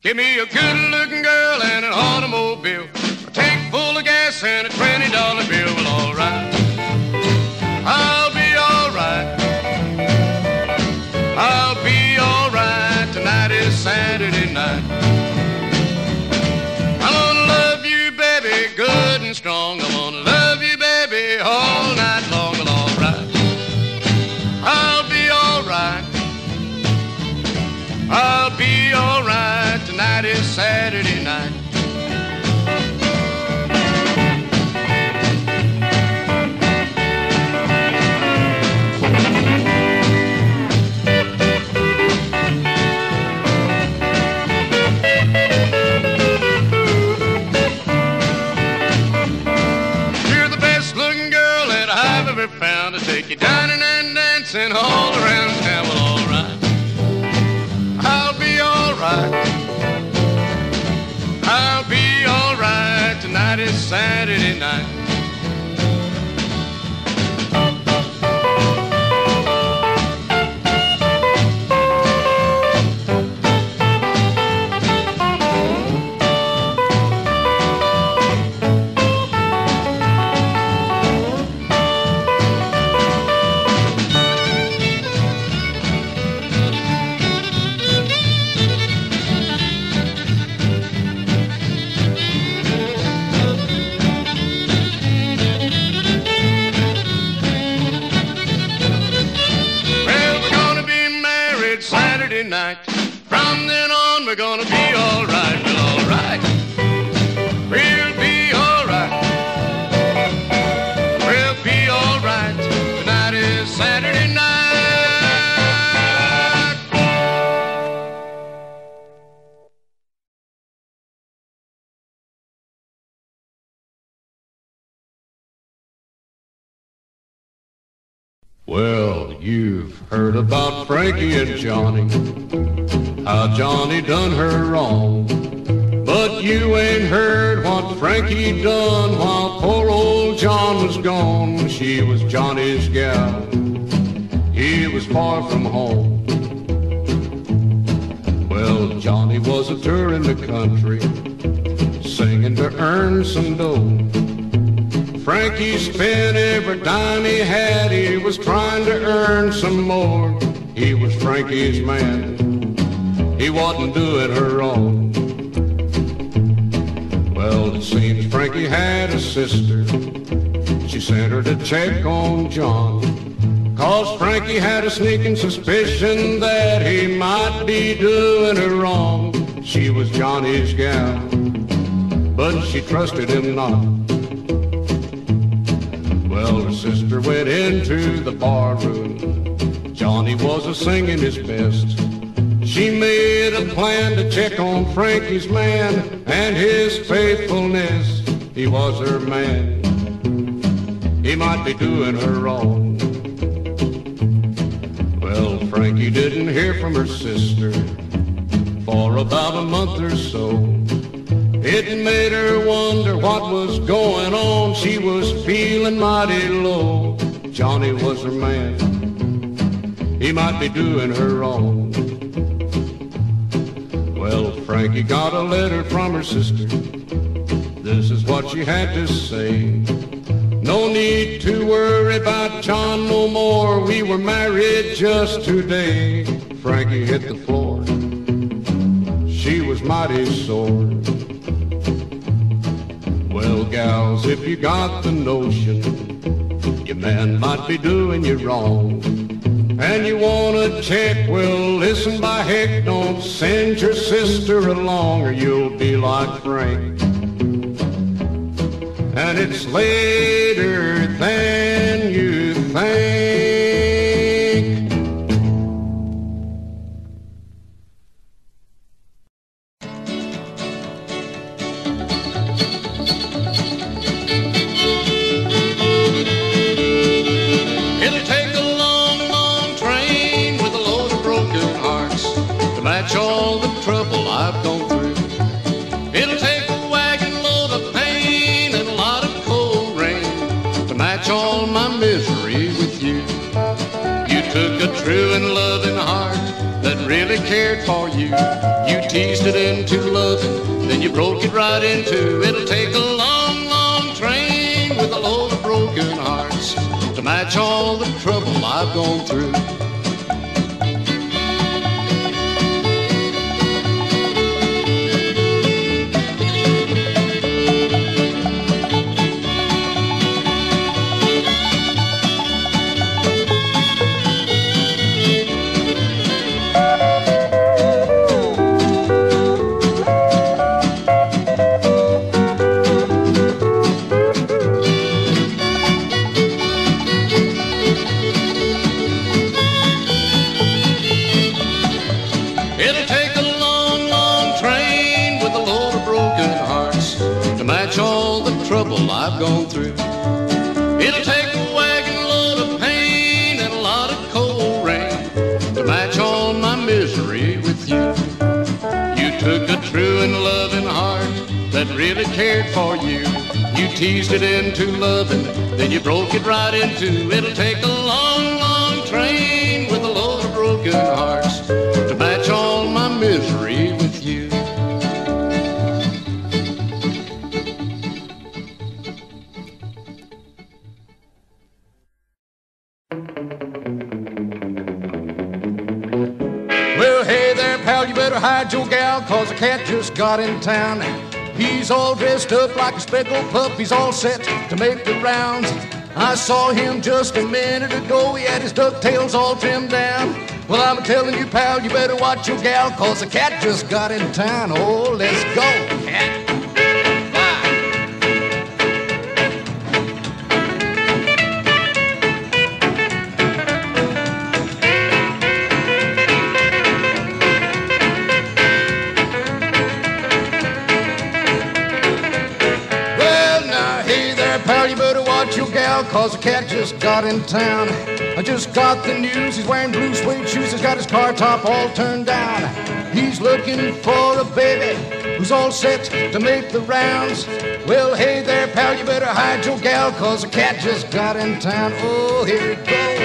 Give me a good looking girl and an automobile. Heard about Frankie and Johnny, how Johnny done her wrong. But you ain't heard what Frankie done while poor old John was gone. She was Johnny's gal, he was far from home. Well, Johnny was a tour in the country, singing to earn some dough. Frankie spent every dime he had. He was trying to earn some more. He was Frankie's man. He wasn't doing her wrong. Well, it seems Frankie had a sister. She sent her to check on John. Cause Frankie had a sneaking suspicion that he might be doing her wrong. She was Johnny's gal, but she trusted him not. Well, her sister went into the bar room. Johnny was a singing his best. She made a plan to check on Frankie's man and his faithfulness. He was her man. He might be doing her wrong. Well, Frankie didn't hear from her sister for about a month or so. It made her wonder what was going on. She was feeling mighty low. Johnny was her man. He might be doing her wrong. Well, Frankie got a letter from her sister. This is what she had to say. No need to worry about John no more. We were married just today. Frankie hit the floor. She was mighty sore. Gals, if you got the notion, your man might be doing you wrong. And you wanna check, well, listen by heck, don't send your sister along or you'll be like Frank. And it's later than you think. Just a minute ago, he had his ducktails all trimmed down. Well, I'm telling you, pal, you better watch your gal, cause a cat just got in town. Oh, let's go, cause a cat just got in town. I just got the news, he's wearing blue suede shoes, he's got his car top all turned down. He's looking for a baby who's all set to make the rounds. Well, hey there, pal, you better hide your gal, cause a cat just got in town. Oh, here it goes,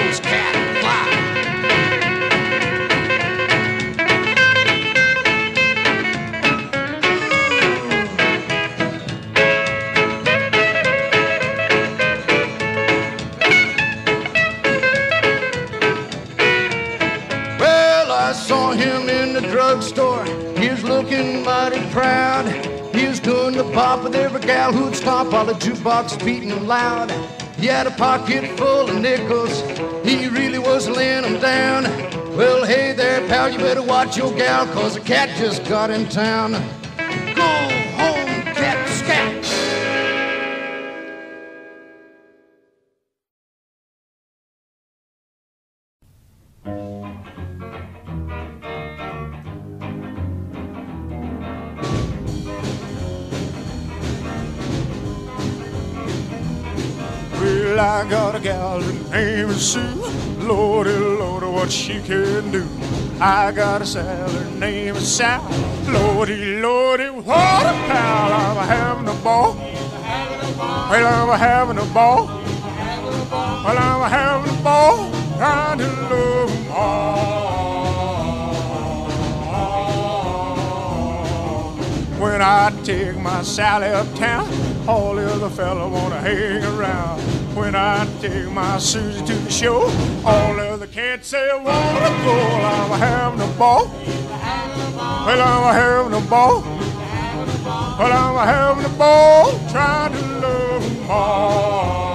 who'd stop while the jukebox beating loud. He had a pocket full of nickels. He really was laying them down. Well, hey there, pal, you better watch your gal, cause a cat just got in town. Go I got a gal, her name is Sue. Lordy, Lordy, what she can do. I got a Sal, her name Sal. Lordy, Lordy, what a pal. I'm having a ball. Well, I'm having a ball. Well, I'm having a ball. Trying to love 'em all. When I take my Sally uptown, all the other fella wanna hang around. When I take my Susie to the show, all of the cats say I wanna go. I'm having a ball. Well, I'm having a ball. Well, I'm having a ball trying to love 'em all.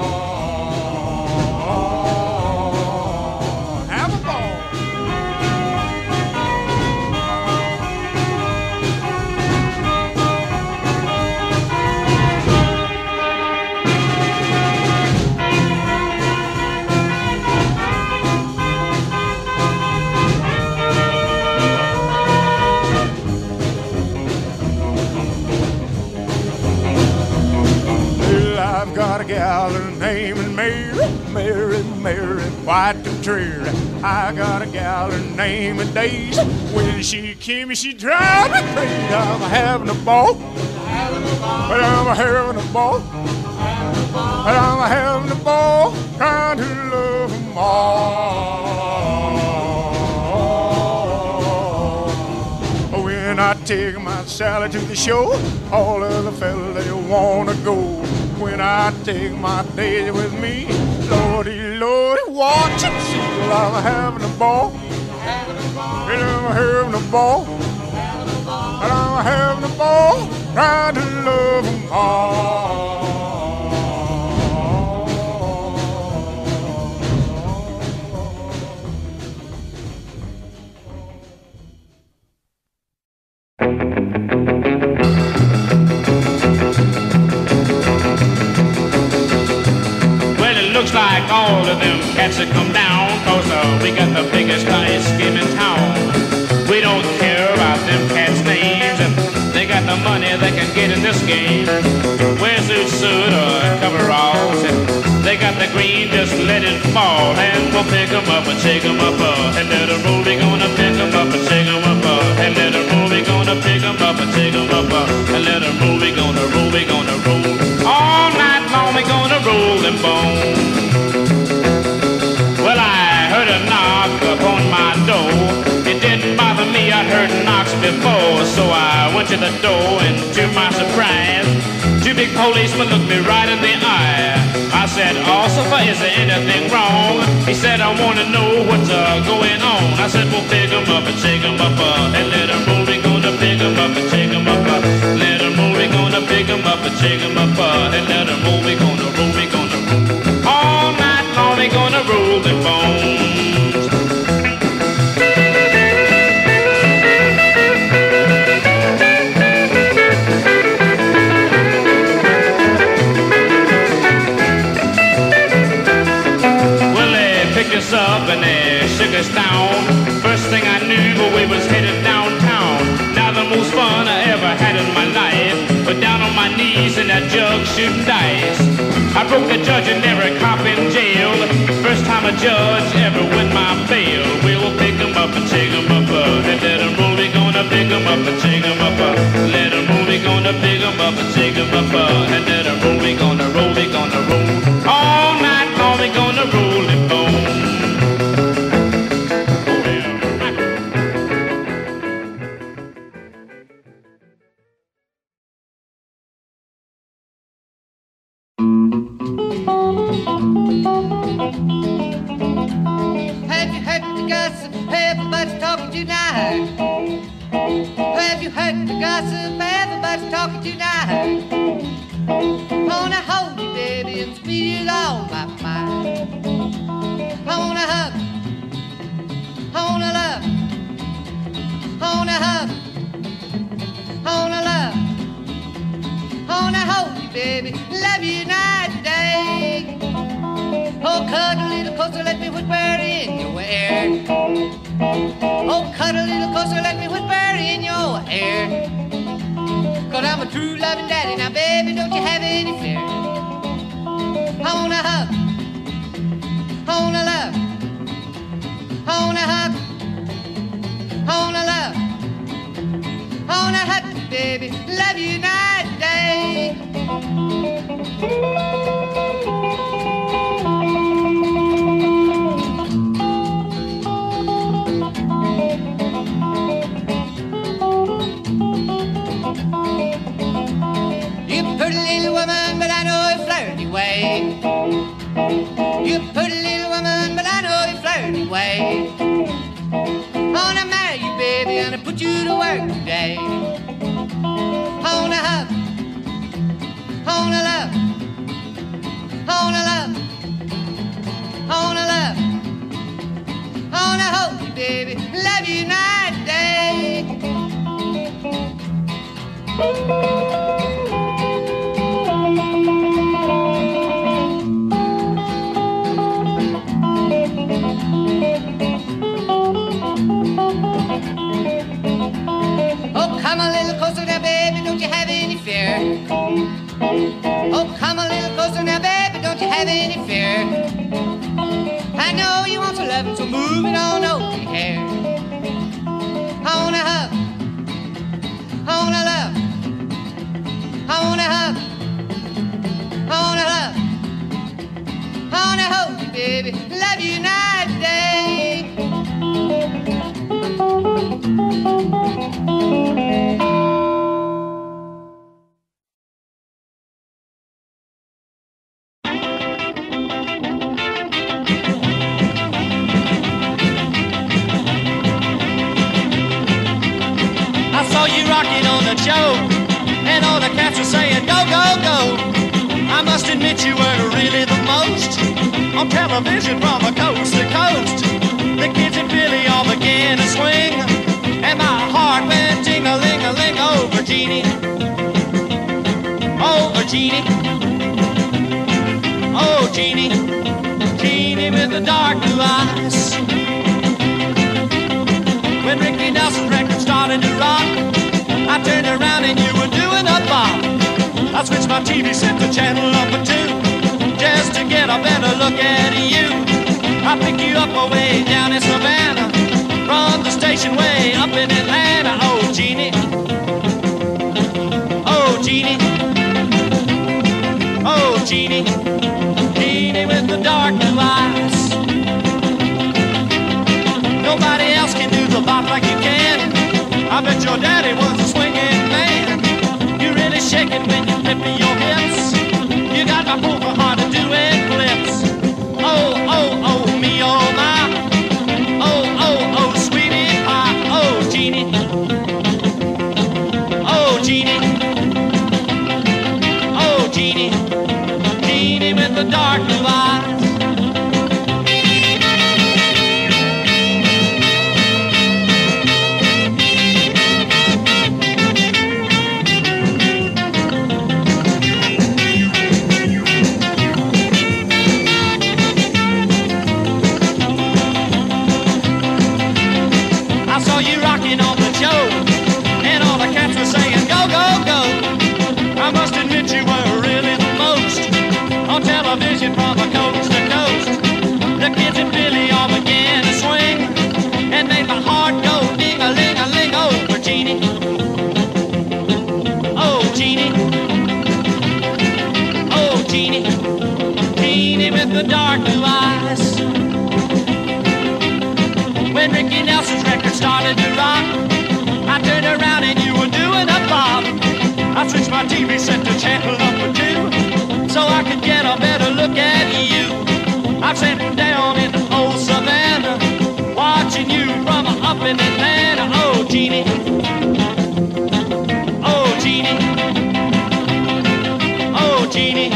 Gal, her name is Mary, Mary, Mary, white and dreary. I got a gal, her name is Daisy. When she came, she drive me crazy. I'm having a ball. But I'm having a ball. But I'm having a ball trying to love 'em all. When I take my Sally to the show, all of the fellas they wanna go. When I take my Daisy with me, Lordy, Lordy, watch and see while I'm having a ball. And I'm having a ball. And I'm having a ball, trying to love them all. Have come down, cause uh, we got the biggest ice game in town. We don't care about them cats' names, and they got the money they can get in this game. Wear suit suit or coveralls, and they got the green, just let it fall. And we'll pick 'em up and shake 'em up, uh, and let 'em roll. We gonna pick 'em up and shake 'em up, uh, and let 'em roll. We gonna pick 'em up and shake 'em up, uh, and let 'em roll. We gonna roll, we gonna roll. All night long we gonna roll them bones. To the door, and to my surprise, two big policemen looked me right in the eye. I said, Officer, is there anything wrong? He said, I want to know what's uh, going on. I said, well, pick 'em up and shake 'em up, uh, and let 'em roll. We gonna pick 'em up and shake 'em up, uh, let 'em roll. We gonna pick 'em up and shake 'em up, uh, and let 'em roll. We gonna roll, we gonna roll. All night long we gonna roll the bones. Was headed downtown. Now the most fun I ever had in my life. But down on my knees in that jug shooting dice. I broke the judge and every cop in jail. First time a judge ever win my bail. We will pick 'em up and shake 'em up. Uh, and let 'em roll, we gonna pick 'em up and shake 'em up. Uh, let 'em roll, we gonna pick 'em up and shake 'em up. Uh, and let 'em roll, we gonna roll, we gonna roll. All night long we gonna roll them to work today. I wanna hug. I wanna love. I wanna love. I wanna love. I wanna hold you, baby. Love you night and day. Want so move it on over here. I wanna hug. I wanna love. I wanna hug. I wanna love. I wanna hold you, baby. Love you night television from a coast to coast. The kids in Philly all began to swing and made my heart go ding-a-ling-a-ling over Jeannie. Oh, Jeannie. Oh, Jeannie. Jeannie with the dark blue eyes. When Ricky Nelson's record started to rock, I turned around and you were doing a bob. I switched my TV set to channel number I'm sitting down in old Savannah, watching you from up in Atlanta. Oh, Jeannie. Oh, Jeannie. Oh, Jeannie.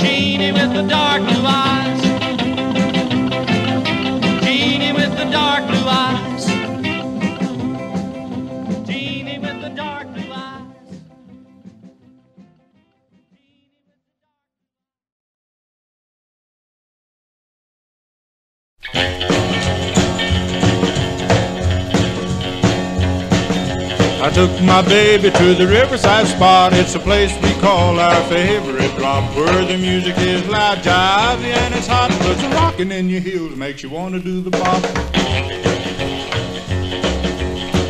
Jeannie with the dark blue eyes. My baby to the riverside spot. It's a place we call our favorite drop, where the music is loud, jivey, and it's hot. Puts a rockin' in your heels, makes you wanna do the bop.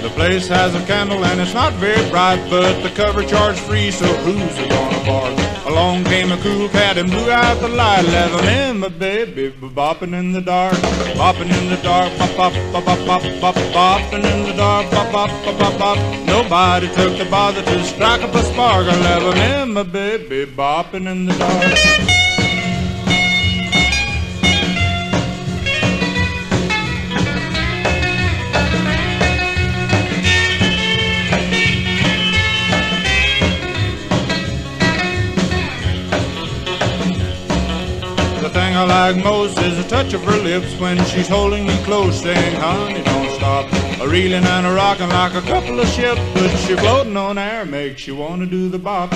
The place has a candle and it's not very bright, but the cover charged free, so who's gonna bark? Along came a cool cat and blew out the light, me and my baby bopping in the dark, bopping in the dark, bop bop bop bop bop bop, bopping in the dark, bop bop bop bop bop. Nobody took the bother to strike up a spark, I left me and my baby bopping in the dark. Thing I like most is the touch of her lips when she's holding me close, saying, honey, don't stop. A reeling and a rocking like a couple of ships, but she floating on air makes you want to do the bop.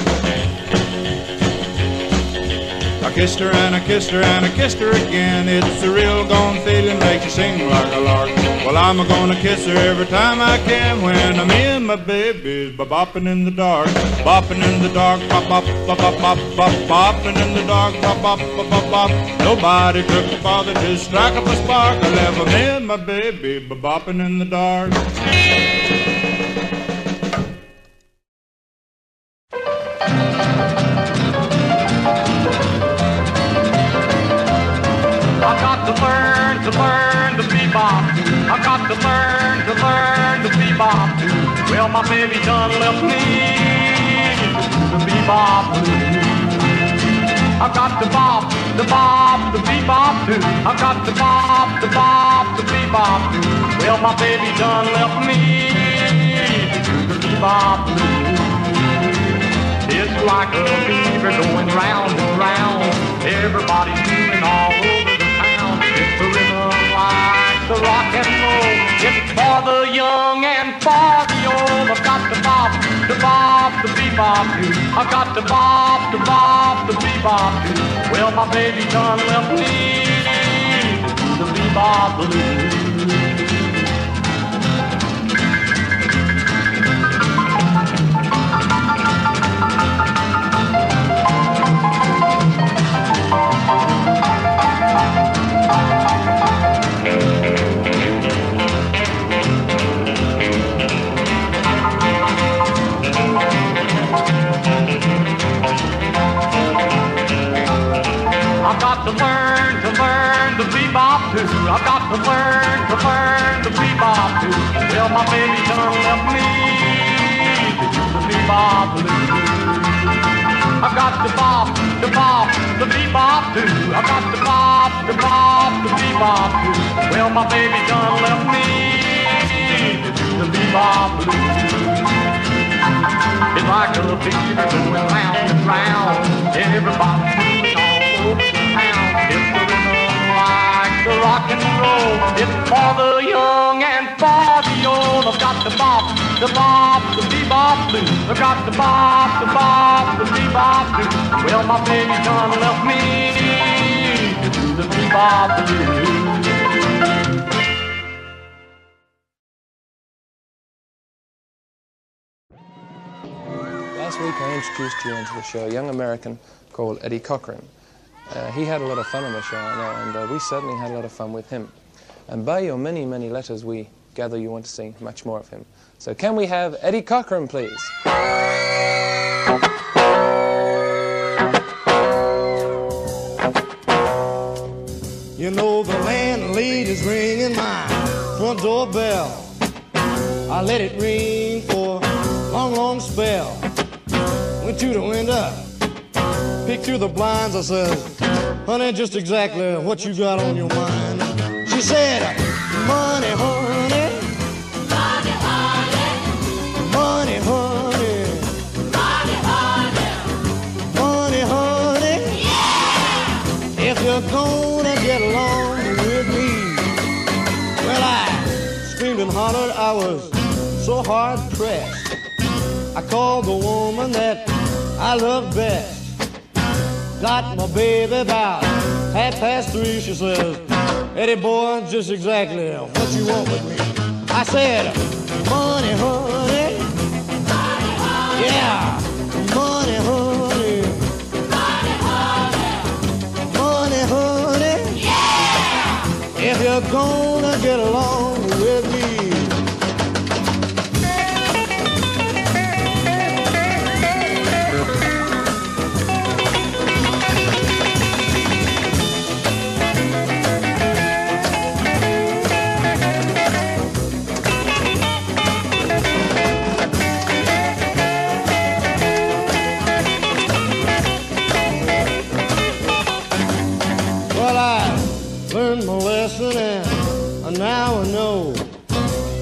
I kissed her and I kissed her and I kissed her again. It's a real gone feeling, makes you sing like a lark. Well, I'm a gonna kiss her every time I can when I'm in my baby's bopping in the dark, bopping in the dark, bop bop bop bop bop bop, bopping in the dark, bop bop bop bop bop. Nobody took the bother to strike up a spark. I left me and my baby bopping in the dark. I got to learn the bebop. Well, my baby done left me the bebop. I got the bop, the bop, the bebop too. I got the bop, the bop, the bebop too. Well, my baby done left me the bebop blues. It's like a fever going round and round. Everybody's moving all over the town. It's the rhythm like the rock and roll. It's for the young and for the old. I've got the bop, the bop, the bebop do. I've got the bop, the bop, the bebop do. Well, my baby done left me the bebop blues. To learn to learn the bebop too. Well, my baby done left me the bebop blues. I've got to bop, the bop, the bebop too. I've got to bop, the bop, the bebop too. Well, my baby done left me to do the bebop blues. It's like a fever going round and round. Everybody's all the rock and roll. It's for the young and for the old. I've got the bop, the bop, the bebop blues. I've got the bop, the bop, the bebop blues. Well, my baby done left me to do the bebop blues. Last week I introduced you into the show a young American called Eddie Cochran. Uh, he had a lot of fun on the show, and uh, we certainly had a lot of fun with him. And by your many, many letters, we gather you want to see much more of him. So can we have Eddie Cochran, please? You know the landlady's ringing my front door bell. I let it ring for a long, long spell. Went to the window, peeked through the blinds. I said, honey, just exactly what you got on your mind. She said, money, honey. Money, honey. Money, honey. Money, honey. Yeah! If you're gonna get along with me. Well, I screamed and hollered, I was so hard pressed. I called the woman that I love best. Got my baby about half past three. She says, Eddie boy, just exactly what you want with me. I said, money, honey. Yeah, money, honey. Money, honey. Yeah." If you're gonna get along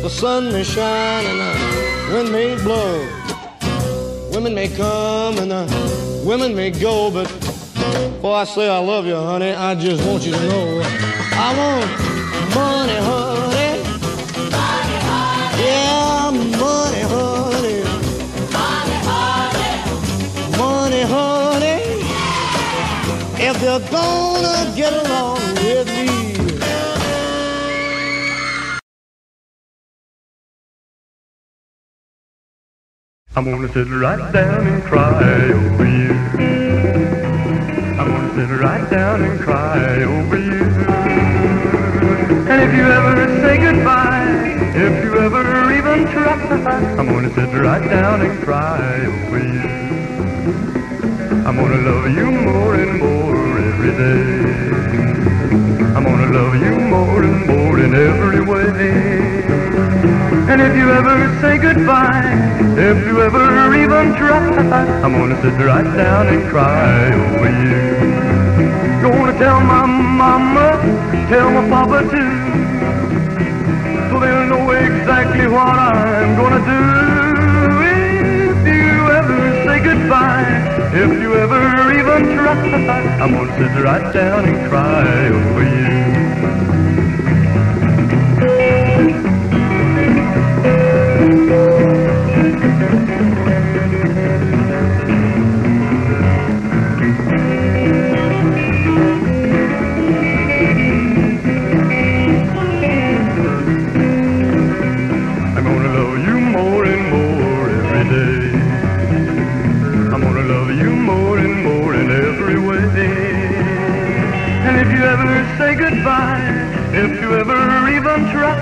the sun may shine and the wind may blow. Women may come and the women may go, but before I say I love you, honey, I just want you to know I want money, honey. Money, honey. Yeah, money, honey. Money, honey. If you're gonna get along with me. I'm gonna sit right down and cry over you. I'm gonna sit right down and cry over you. And if you ever say goodbye, if you ever even try, I'm gonna sit right down and cry over you. I'm gonna love you more and more every day. I'm gonna love you more and more in every way. And if you ever say goodbye, if you ever even try, I'm gonna sit right down and cry over you. Gonna tell my mama, tell my papa too, so they'll know exactly what I'm gonna do. If you ever say goodbye, if you ever even try, I'm gonna sit right down and cry over you. If you ever even try,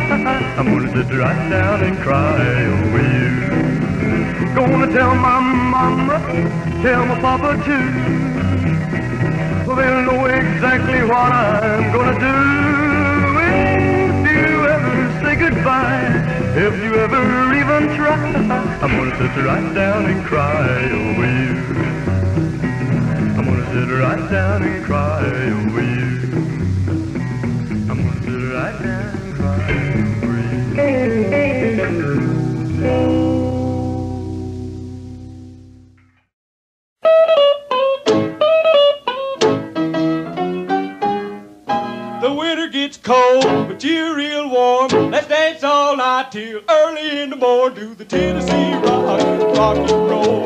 I'm gonna sit right down and cry over you. Gonna tell my mama, tell my papa too. They'll know exactly what I'm gonna do. If you ever say goodbye, if you ever even try, I'm gonna sit right down and cry over you. I'm gonna sit right down and cry over you. Let's dance all night till early in the morning. Do the Tennessee rock, rock and roll.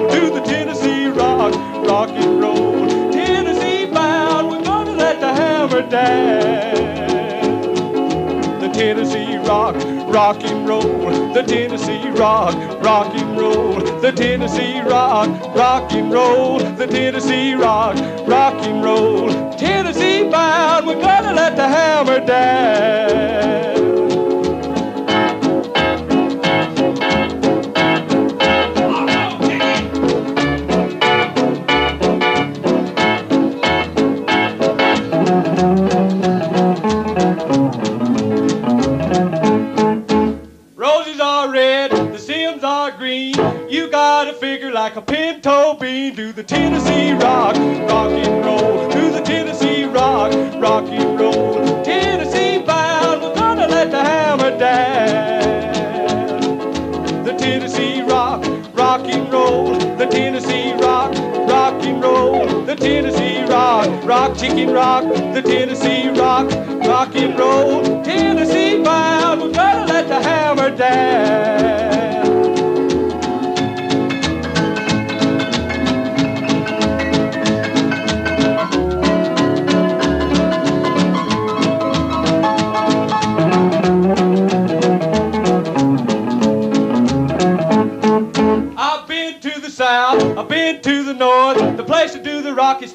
Rock, and roll. The Tennessee rock, rock and roll. The Tennessee rock, rock and roll. The Tennessee rock, rock and roll. Tennessee bound, we're gonna let the hammer down. Roses Tennessee rock, rock and roll. Do the Tennessee rock, rock and roll. Tennessee bound, we're gonna let the hammer down. The Tennessee rock, rock and roll. The Tennessee rock, rock and roll. The Tennessee rock, rock chicken rock.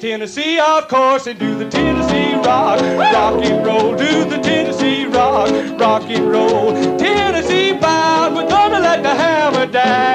Tennessee, of course, and do the Tennessee rock, rock and roll. Do the Tennessee rock, rock and roll. Tennessee bound, we're gonna let the hammer down.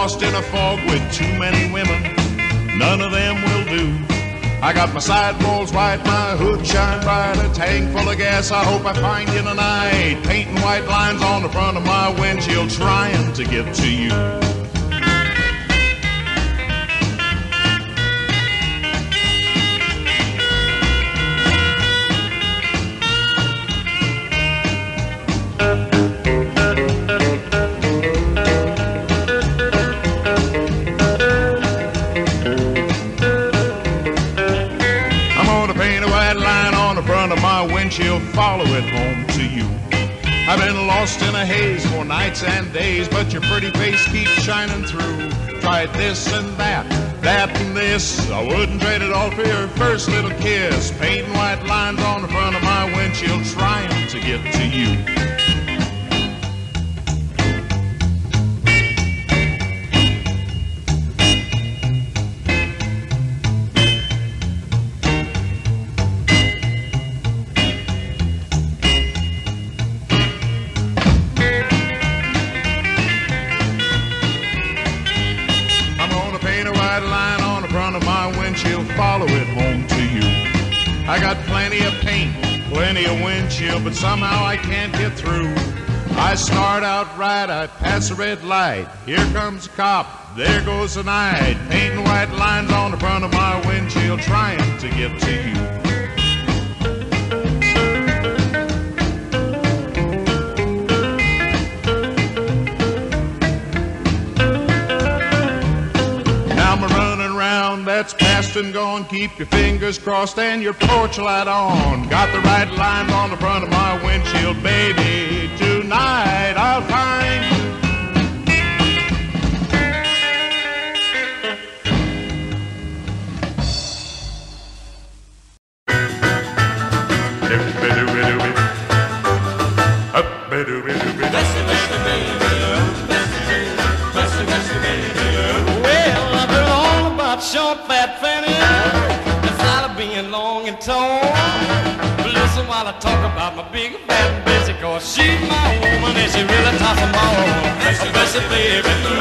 Lost in a fog with too many women, none of them will do. I got my side sidewalls white, my hood shine bright, a tank full of gas. I hope I find you tonight. Painting white lines on the front of my windshield, trying to get to you. Home to you. I've been lost in a haze for nights and days, but your pretty face keeps shining through. Tried this and that, that and this. I wouldn't trade it all for your first little kiss. Painting white lines on the front of my windshield, trying to get to you. Red light. Here comes a cop, there goes the night. Painting white lines on the front of my windshield, trying to get to you. That's past and gone. Keep your fingers crossed and your porch light on. Got the right lines on the front of my windshield, baby. Tonight I'll find Bessie, Bessie,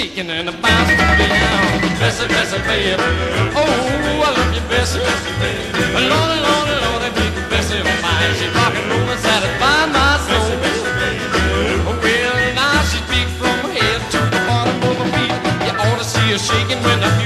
shaking and a bounce down. Bessie, Bessie, baby. Oh, I love you, Bessie. Lordy, Lordy, Lordy, big Bessie, oh, mine. She rock and roll and satisfy my soul. Well, now she's big from her head to the bottom of her feet. You ought to see her shaking when the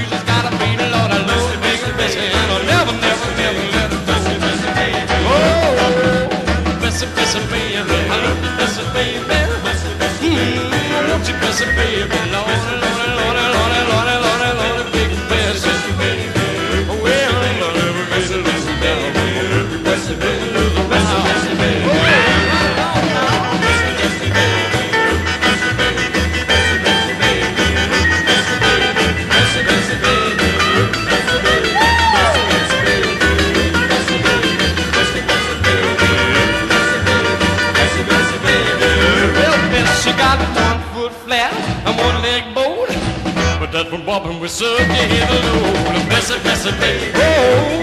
to hear the load. Bessie, Bessie, baby. Oh,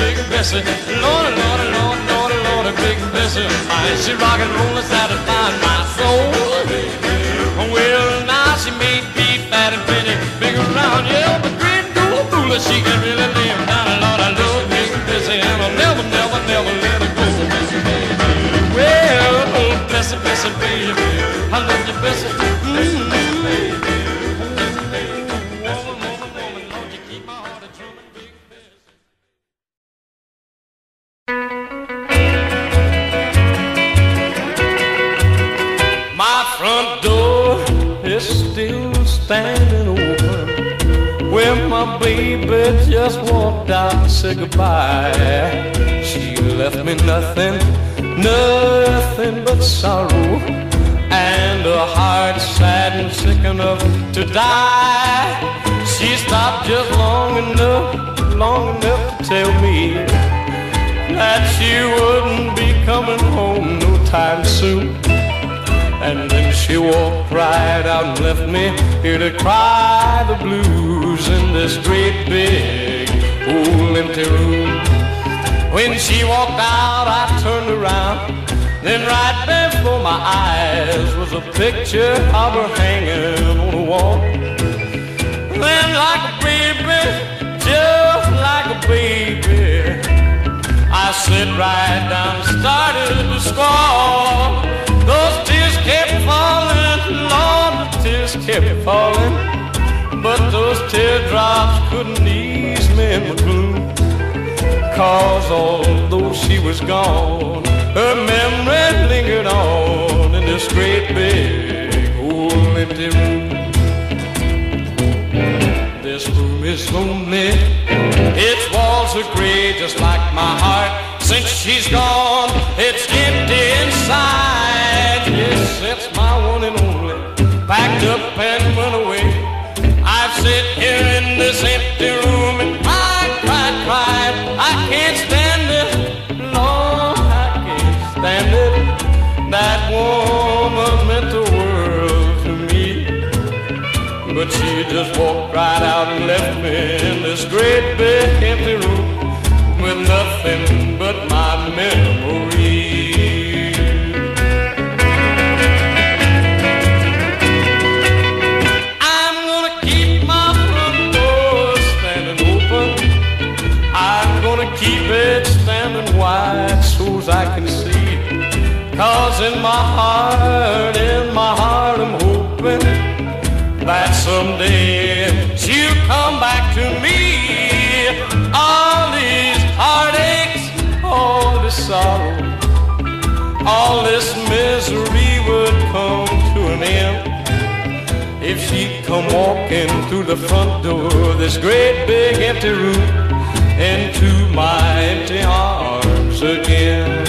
big Bessie. Lord, Lord, Lord, Lord, Lord, big Bessie. Mine, she rock and roll satisfying my soul. Well, now she may be fat and pretty, big around, yeah, but great and fool, she can really to cry the blues in this great big old empty room. When she walked out, I turned around. Then right before my eyes was a picture of her hanging on the wall. Then like a baby, just like a baby. I sat right down and started to squall. Those tears kept falling, tears kept falling. But those teardrops couldn't ease me in my gloom. Cause although she was gone, her memory lingered on in this great big old empty room. This room is lonely. Its walls are gray, just like my heart. Since she's gone, it's empty inside. Yes, it's Packed up and run away. I've sit here in this empty room and cried, cried, cried. I can't stand it. Lord, I can't stand it. That woman meant the world to me. But she just walked right out and left me in this great big empty room with nothing but my memory. Walking through the front door this great big empty room into my empty arms again.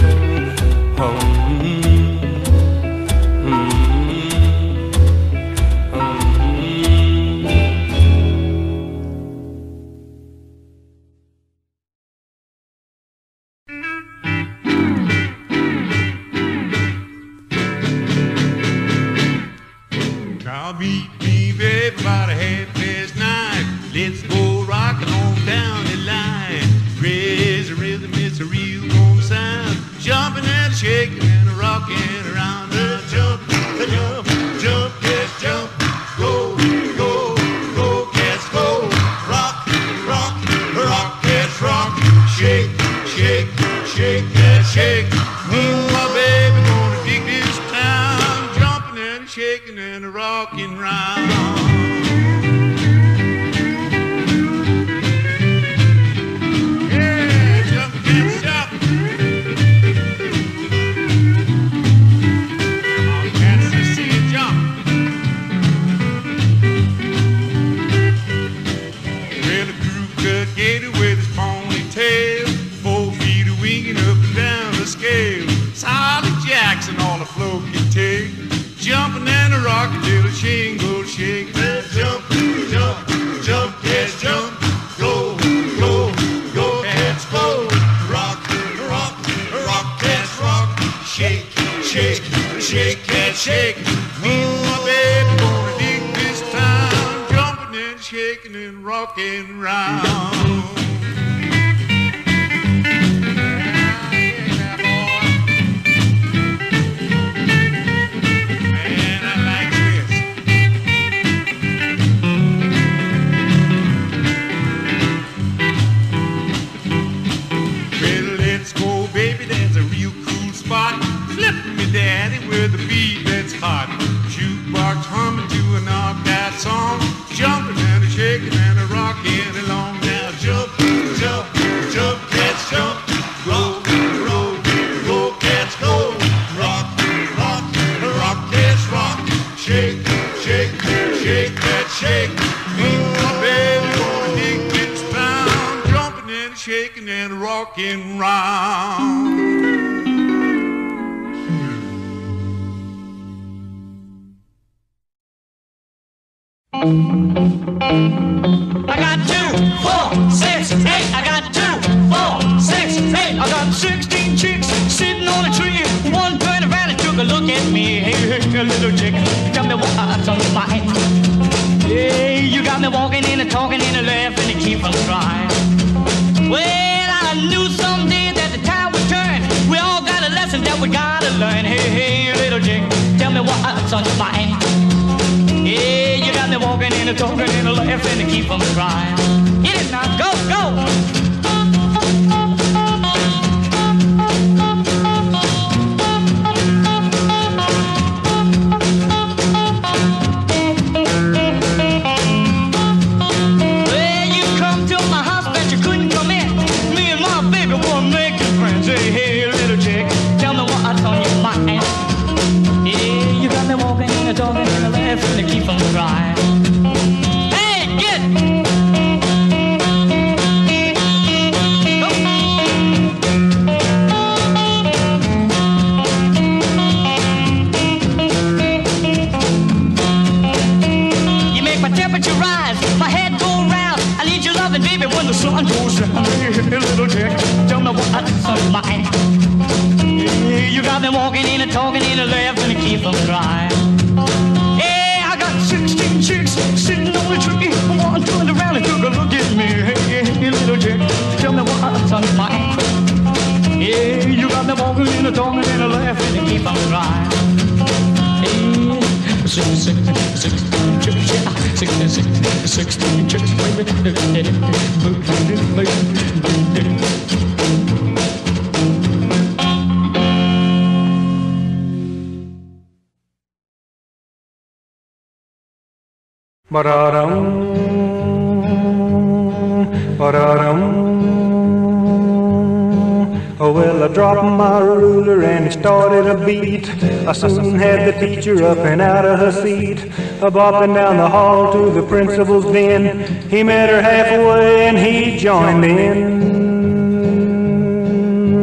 I soon had the teacher up and out of her seat, a bopping down the hall to the principal's den. He met her halfway and he joined in.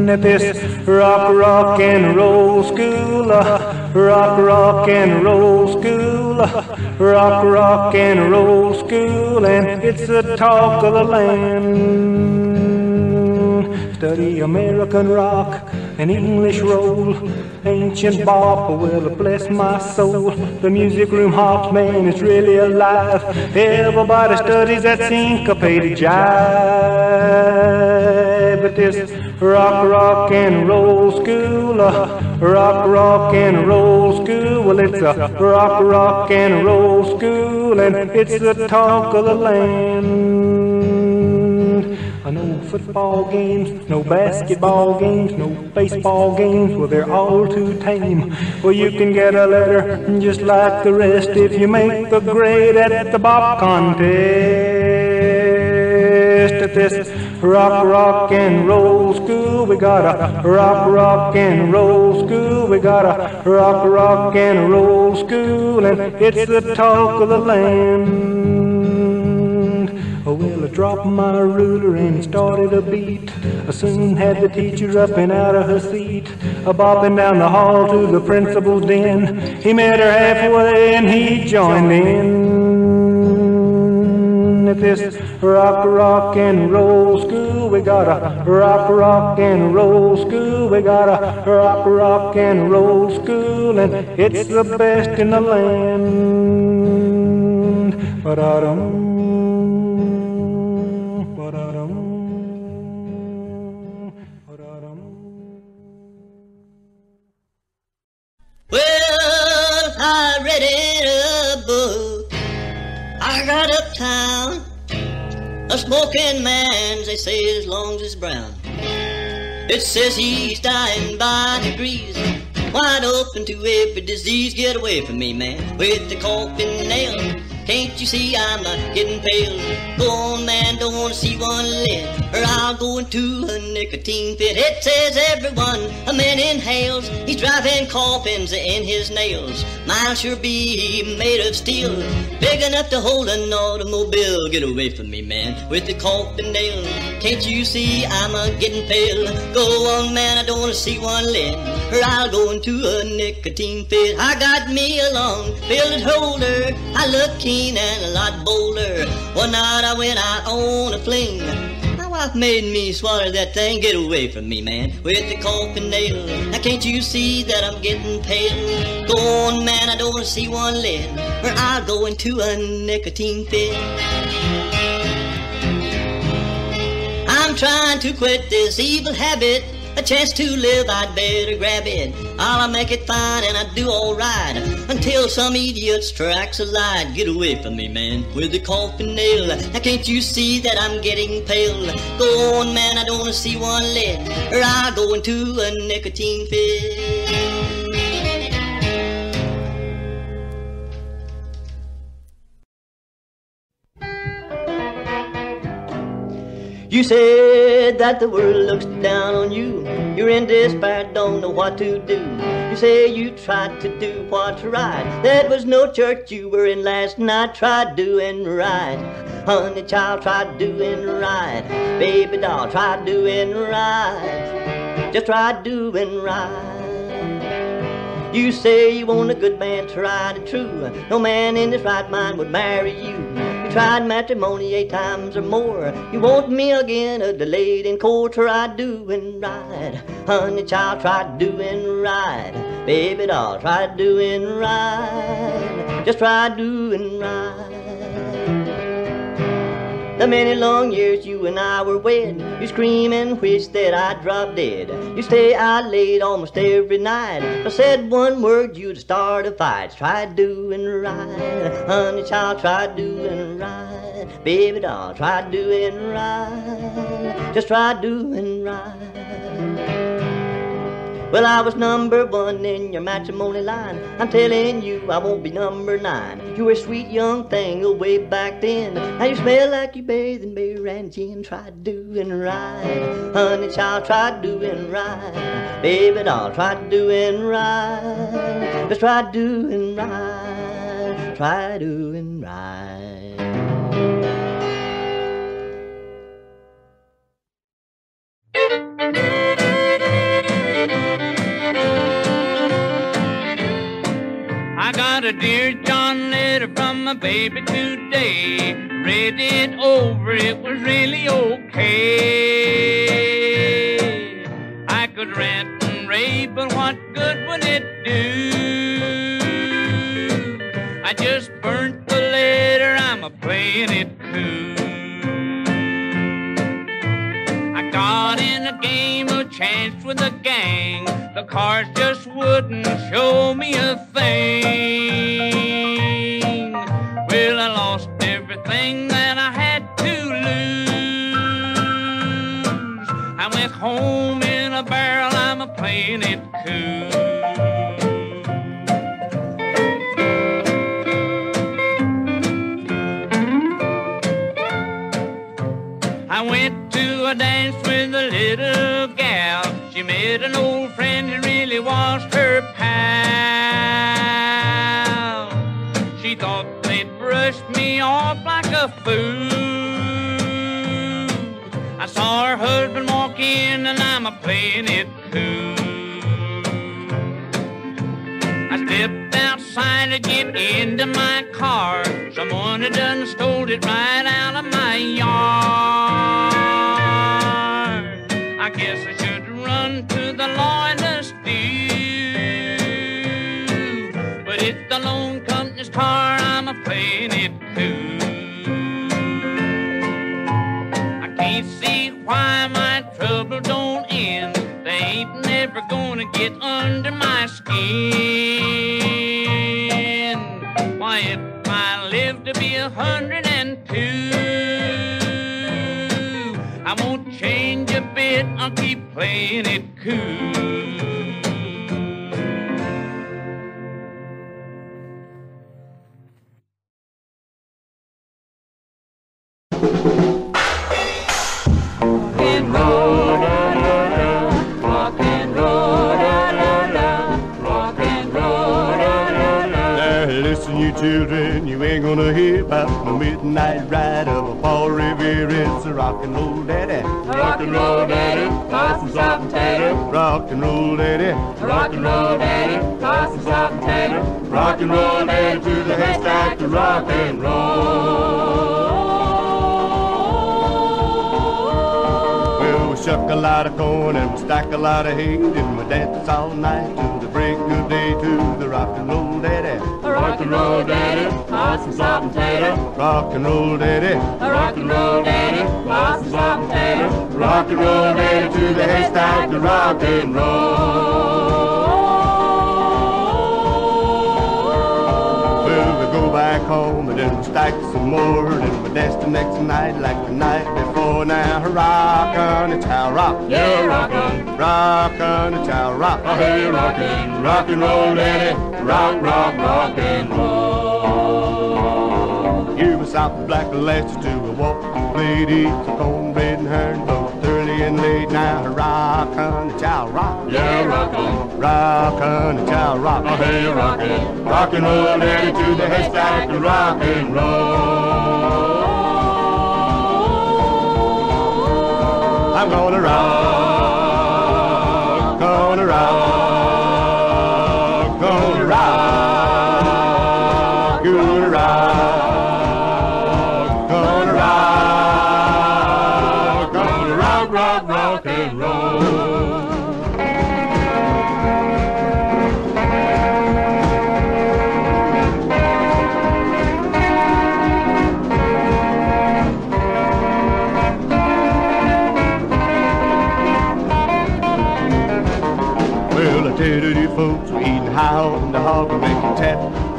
At this rock, rock and roll school, uh, rock, rock and roll school, uh, rock, rock and roll school, and it's the talk of the land. Study American rock an English roll. Ancient bop will bless my soul. The music room harp, man, is really alive. Everybody studies that syncopated jive. But this rock, rock and roll school, uh, rock, rock and roll school. Well, it's a rock, rock and roll school, and it's the talk of the land football games, no basketball games, no baseball games. Well, they're all too tame. Well, you can get a letter just like the rest if you make the grade at the Bob contest. At this rock, rock and roll school, we got a rock, rock and roll school. We got a rock, rock and roll school, and it's the talk of the land. I dropped my ruler and started a beat. I soon had the teacher up and out of her seat, a bopping down the hall to the principal's den. He met her halfway and he joined in. At this rock, rock and roll school, we got a rock, rock and roll school. We got a rock, rock and roll school, and it's the best in the land. But Well, I read in a book. I got uptown. A smoking man, they say, as long as it's brown. It says he's dying by degrees. Wide open to every disease. Get away from me, man, with the coffin nail. Can't you see I'm uh, getting pale? Go on, man, don't wanna see one lit, or I'll go into a nicotine fit. It says everyone a man inhales, he's driving coffins in his nails. Mine'll sure be made of steel, big enough to hold an automobile. Get away from me, man, with the coffin nail. Can't you see I'm a getting pale? Go on, man, I don't wanna see one lit, or I'll go into a nicotine fit. I got me a long billet holder, I look and a lot bolder. One night I went out on a fling. My wife made me swallow that thing. Get away from me, man, with the coffin nail. Now can't you see that I'm getting pale? Go on, man, I don't want to see one lit, or I'll go into a nicotine fit. I'm trying to quit this evil habit. A chance to live, I'd better grab it. I'll make it fine and I do alright until some idiot strikes a light. Get away from me, man, with the coffin nail. Now can't you see that I'm getting pale? Go on, man, I don't wanna see one lit, or I'll go into a nicotine fit. You said that the world looks down on you. You're in despair, don't know what to do. You say you tried to do what's right. That was no church you were in last night. Tried doing right. Honey child tried doing right. Baby doll tried doing right. Just try doing right. You say you want a good man, tried and true. No man in his right mind would marry you. Tried matrimony eight times or more. You want me again, a delayed in court. Try doing right. Honey child, try doing right. Baby doll, try doing right. Just try doing right. The many long years you and I were wed, you scream and wish that I'd drop dead. You stay out late almost every night. If I said one word, you'd start a fight. Try doing right, honey child, try doing right. Baby doll, try doing right. Just try doing right. Well, I was number one in your matrimony line. I'm telling you, I won't be number nine. You were a sweet young thing way back then. Now you smell like you bathed in beer and gin. Try doing right. Honey child, try doing right. Baby doll, try doing right. Just try doing right. Try doing right. Got a dear John letter from my baby today. Read it over, it was really okay. I could rant and rave, but what good would it do? I just burnt the letter, I'm a playing it cool. Got in a game of chance with a gang. The cards just wouldn't show me a thing. Well, I lost everything that I had to lose. I went home in a barrel, I'm a playing it cool. With a little gal. She met an old friend who really was her pal. She thought they'd brushed me off like a fool. I saw her husband walk in and I'm a playing it cool. I stepped outside to get into my car. Someone had done stole it right out of my yard. Guess I should run to the the steal. But it's the loan company's car, I'm a playing it cool. I can't see why my trouble don't end. They ain't never gonna get under my skin. A bit. I'll keep playing it cool. Rock and roll daddy. Rock and roll daddy, toss some salt and. Rock and roll daddy to the haystack to rock and roll. Well, we shuck a lot of corn and we stack a lot of hay. Then we dance all night till break of day to the rock and roll daddy. Rock and roll daddy, toss some salt and tater. Rock and roll daddy. Rock and roll daddy, toss some salt and tater. Rock and roll daddy to the haystack to rock and Well, back home and then stack some more. Then we dance the next night like the night before. Now, rockin' it's how rock. Yeah, rockin'. Rockin' it's how rock. Oh, hey, rockin', rock and roll, daddy. Rock, rock, rock and roll. Give us out the black lashes to a walk. Lady, a cornbread and herring both early and late. Now, rockin' it's how rock. Yeah, rockin'. Rockin' it's how rock. Oh, hey, rockin', rock and roll, daddy, to the haystack to rock and roll. I'm gonna rock, gonna rock,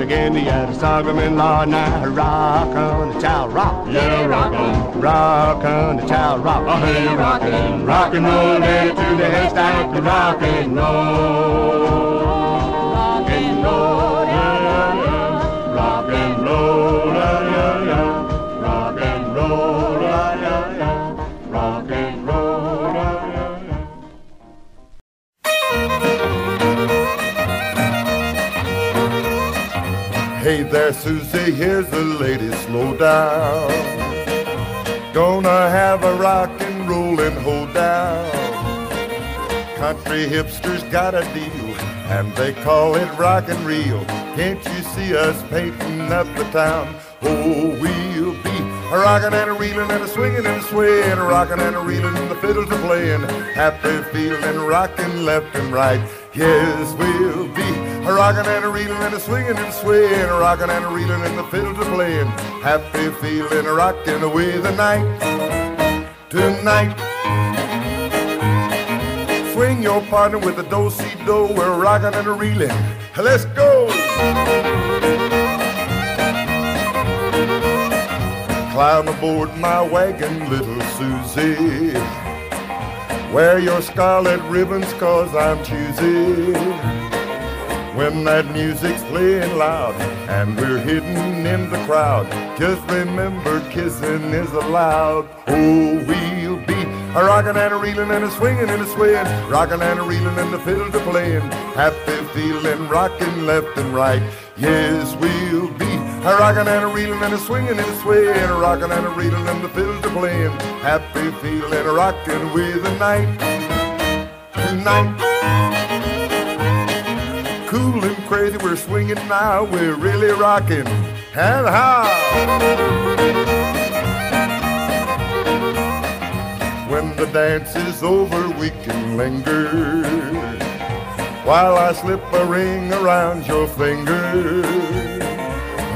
tap. Began to add a sorghum and law now. Rock on the child rock. Yeah, rockin'. Rock on the child rock. Oh, hey, rockin', rock and roll, to the haystack to rock and roll. There, Susie, here's the lady, slow down. Gonna have a rock and rollin' hold down. Country hipsters got a deal, and they call it rock and reel. Can't you see us painting up the town? Oh, we'll be a rockin' and a reelin' and a swingin' and a swayin', a rockin' and a reelin' and the fiddles are playin'. Happy feelin', rockin' left and right. Yes, we'll be a rockin' and a reelin' and a swingin' and a swayin', a rockin' and a reelin' and the fiddles are playin'. Happy feelin', rockin' away the night. Tonight. Swing your partner with a do-si-do. We're rockin' and a reelin'. Let's go. Climb aboard my wagon, little Susie. Wear your scarlet ribbons cause I'm choosy. When that music's playing loud and we're hidden in the crowd, just remember kissing is allowed. Oh, we'll be a rockin' and a reelin' and a swingin' and a swaying, rockin' and a reelin' and the fiddle to playin', happy feelin', rockin' left and right. Yes, we'll be a rockin' and a reelin' and a swingin' and a swaying, rockin' and a reelin' and the fiddle to playin', happy feelin', rockin' with the night. Tonight cool and crazy. We're swinging now. We're really rocking. And how? When the dance is over, we can linger. While I slip a ring around your finger.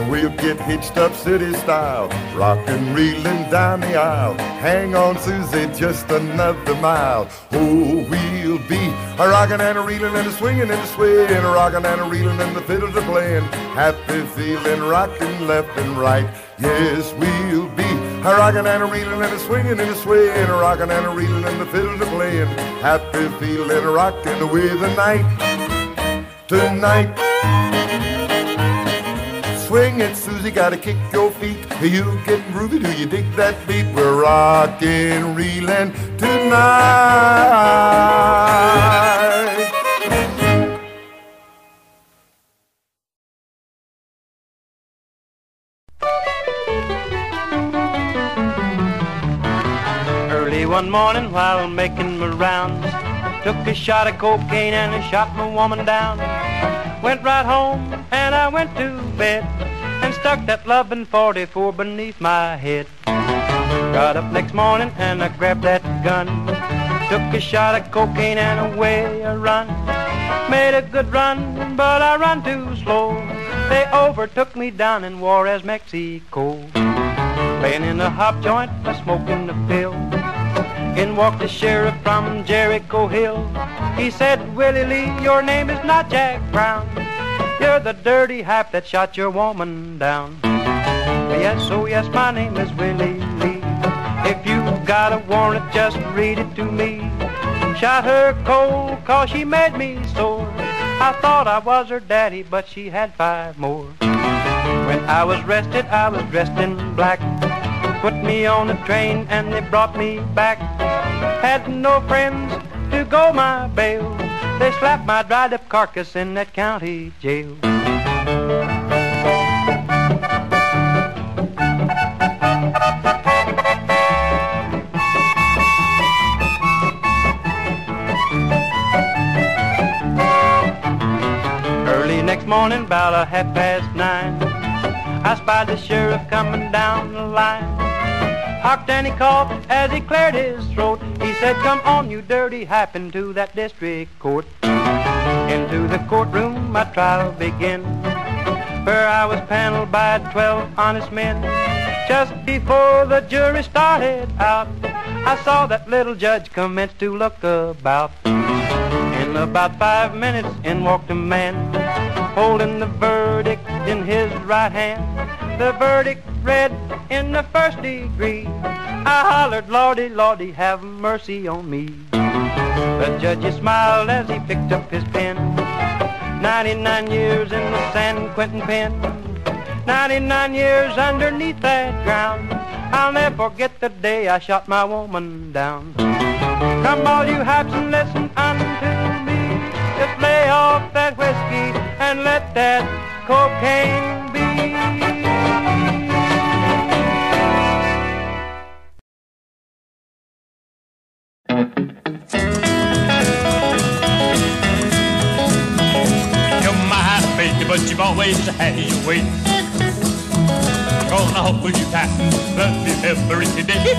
We'll get hitched up city style, rockin', reelin' down the aisle. Hang on, Susie, just another mile. Oh, we'll be a rockin' and a reelin' and a swingin' and a swaying, a rockin' and a reelin' and the fiddles are playin'. Happy feelin', rockin' left and right. Yes, we'll be a rockin' and a reelin' and a swingin' and a swaying, a rockin' and a reelin' and the fiddles are playin'. Happy feelin', rockin' with the night tonight. Swing it, Susie, gotta kick your feet. You getting groovy, do you dig that beat? We're rockin', reelin' tonight. Early one morning while making my rounds, took a shot of cocaine and I shot my woman down. Went right home and I went to bed and stuck that loving 44 beneath my head. Got up next morning and I grabbed that gun. Took a shot of cocaine and away I run. Made a good run, but I run too slow. They overtook me down in Juarez, Mexico. Laying in a hop joint, I smoking a pill. In walked the sheriff from Jericho Hill. He said, Willie Lee, your name is not Jack Brown. You're the dirty half that shot your woman down. Yes, oh yes, my name is Willie Lee. If you've got a warrant, just read it to me. Shot her cold cause she made me sore. I thought I was her daddy, but she had five more. When I was rested, I was dressed in black. Put me on a train and they brought me back. Had no friends to go my bail. They slapped my dried up carcass in that county jail. Early next morning, about a half past nine, I spied the sheriff coming down the line. Hocked and he coughed as he cleared his throat. He said, come on, you dirty hap, into that district court. Into the courtroom my trial began, where I was paneled by twelve honest men. Just before the jury started out, I saw that little judge commence to look about. In about five minutes in walked a man, holding the verdict in his right hand. The verdict read in the first degree. I hollered, Lordy, Lordy, have mercy on me. The judge smiled as he picked up his pen. 99 years in the San Quentin pen. 99 years underneath that ground. I'll never forget the day I shot my woman down. Come all you haps and listen unto me. Just lay off that whiskey and let that cocaine be. You're my baby, but you've always had your way. Gonna hold you tight love you every day.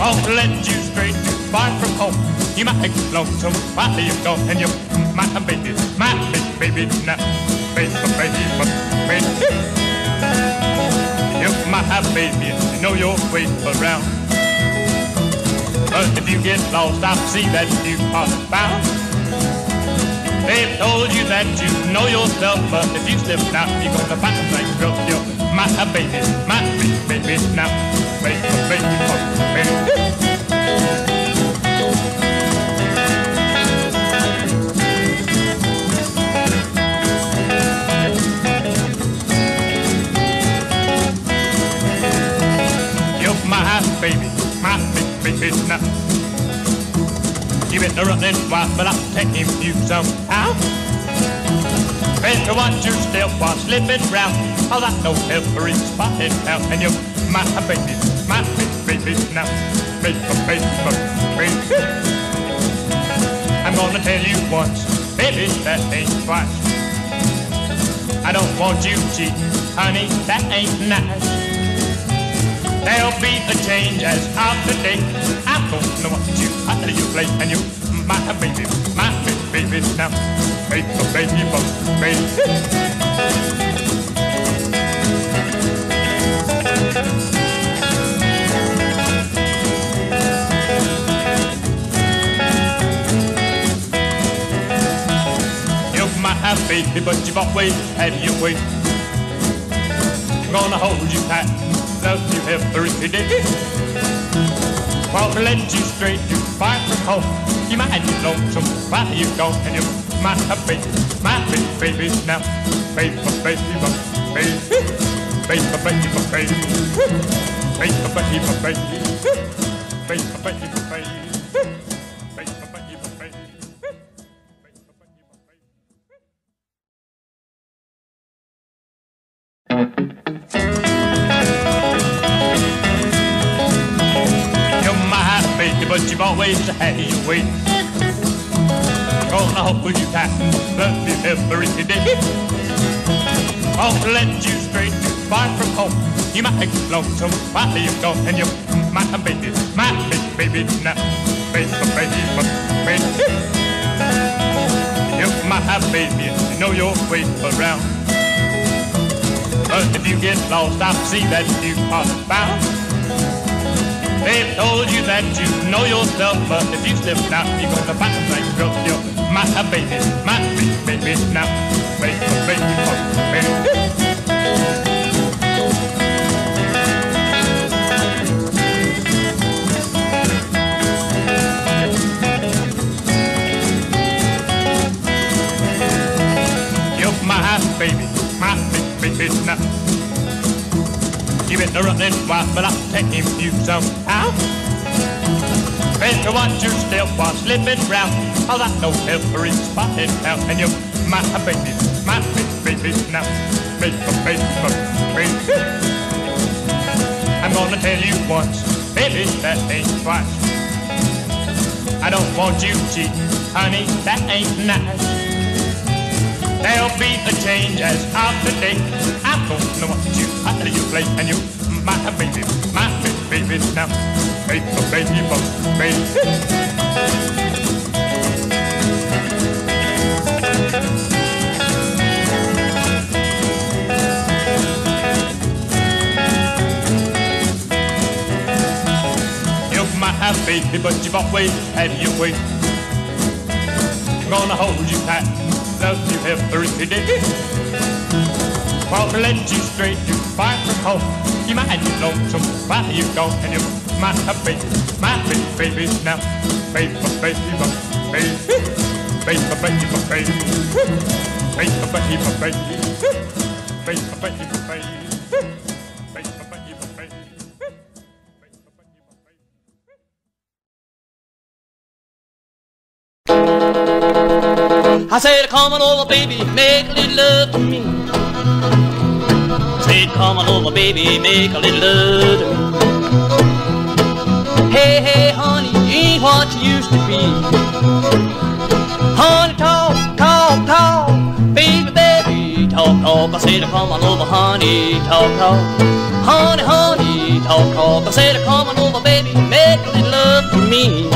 Won't let you stray too far from home. You might get lonesome while you go, and you're my baby, my baby, baby now, baby, baby, baby. You're my baby, and you know your way around. But if you get lost, I'll see that you are found. They've told you that you know yourself, but if you slip now, you're gonna find some things girl. You're my baby, my baby, baby now, baby, baby, baby. Been a running wild, but I'll take him you somehow. Better watch your step while slipping round. All I know every spot in town, and you're my baby, my baby now, baby, baby, baby. I'm gonna tell you once, baby, that ain't twice. I don't want you cheating, honey, that ain't nice. There'll be a change as of today. I don't know what you, how do you play, and you, my baby, my baby now, baby, baby, baby. You're my baby, but you've always had your way. Gonna hold you tight, every day. Won't let you straight too far from home. You might be lonesome while you go, and you're my baby, my baby, baby now, baby, baby, baby, baby, baby, baby, baby, baby, baby, baby, baby, baby, baby. You've always had your way. Gonna hold you and love you every day. Won't let you stray too far from home. You might get lonesome while you go, and you're my baby, my baby, baby now, baby, baby, baby. You're my baby, you know your way around. But if you get lost, I'll see that you are found. They've told you that you know yourself, but if you slip out, you're gonna find yourself. You're my baby, my baby, baby now, baby, baby, baby. You're my baby, my baby, baby now. You've been running wild, but I'll take him you somehow. Better watch your step while slipping round. All I know every spot in town, and you're my baby, my baby, baby now, baby, baby, baby. I'm gonna tell you once, baby, that ain't twice. I don't want you cheating, honey, that ain't nice. There'll be a change as of today. I don't know what you, do you play, and you, my baby, my baby, baby now, baby, baby, baby. My baby, but you've always had your way. Gonna hold you tight, love you every day. Won't let you stray too far from home. You might be lonesome while you go, and you're my baby, my baby, baby now, baby, baby, baby, baby, baby, baby, baby, baby, baby, baby, baby, baby. I said, come on over, baby, make a little love to me. Said, come on over, baby, make a little love. Hey, hey, honey, you ain't what you used to be. Honey, talk, talk, talk, baby, baby, talk, talk. I said, come on over, honey, talk, talk. Honey, honey, talk, talk. I said, come on over, baby, make a little love to me.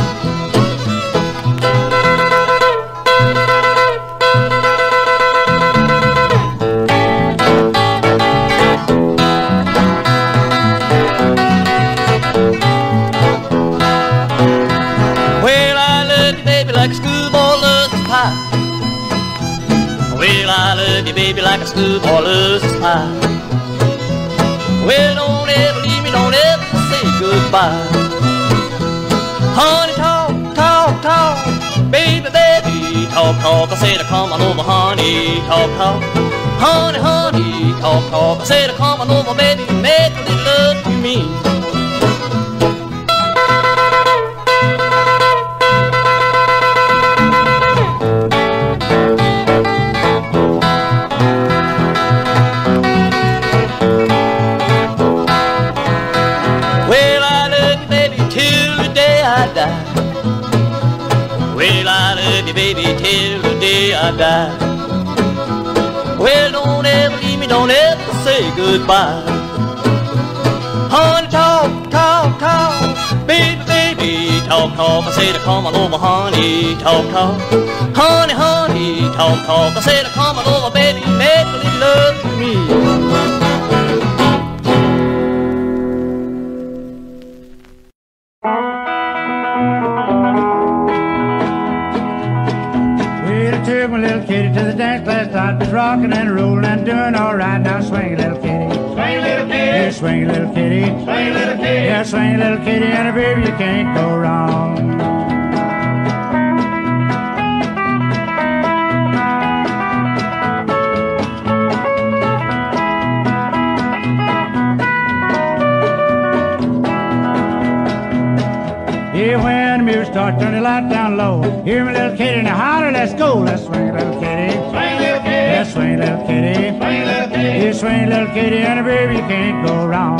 Baby, like a schoolboy loves his pie. Well, don't ever leave me, don't ever say goodbye. Honey, talk, talk, talk, baby, baby, talk, talk. I said, come on over, honey, talk, talk. Honey, honey, talk, talk. I said, come on over, baby, make a little love to me. Baby, till the day I die. Well, don't ever leave me, don't ever say goodbye. Honey, talk, talk, talk, baby, baby, talk, talk. I said, come on over, honey, talk, talk. Honey, honey, talk, talk. I said, come on over, baby, make little love to me. Rocking and rolling and doing all right. Now swing, little kitty. Swing, little kitty. Yeah, swing, little kitty. Swing, little kitty. Yeah, swing, little kitty, and a baby you can't go wrong. Yeah, when the music starts, turn the light down low. Hear my little kitty now holler, let's go. Let's swing, little kitty. Little kitty. Little kitty. Yeah, swing, little kitty, and a baby you can't go wrong.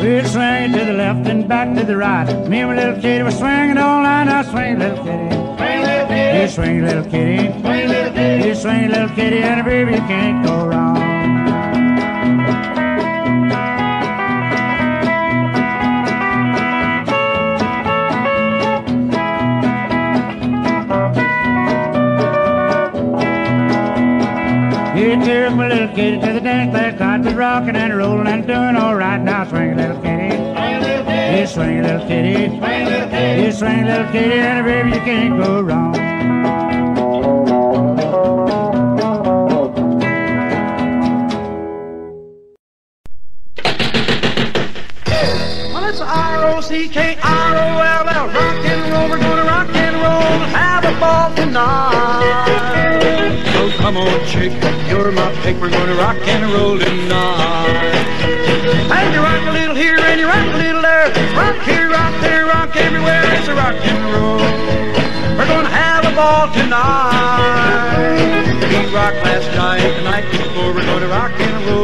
We'll swing to the left and back to the right. Me and my little kitty were swinging all night. I swing, little kitty. Swing, little kitty. Swing, little kitty. You swing, little kitty, and a baby you can't go wrong. You took my little kitty to the dance last night. Was rocking and rolling and doing all right. Now swing, little kitty. Swing, little kitty. You swing, little kitty. Swing, little kitty. You swing, little kitty, and a baby you can't go wrong. We're gonna rock and roll tonight. And you rock a little here and you rock a little there. Rock here, rock there, rock everywhere. It's a rock and roll. We're gonna have a ball tonight. We rocked last night, the night before. We're gonna rock and roll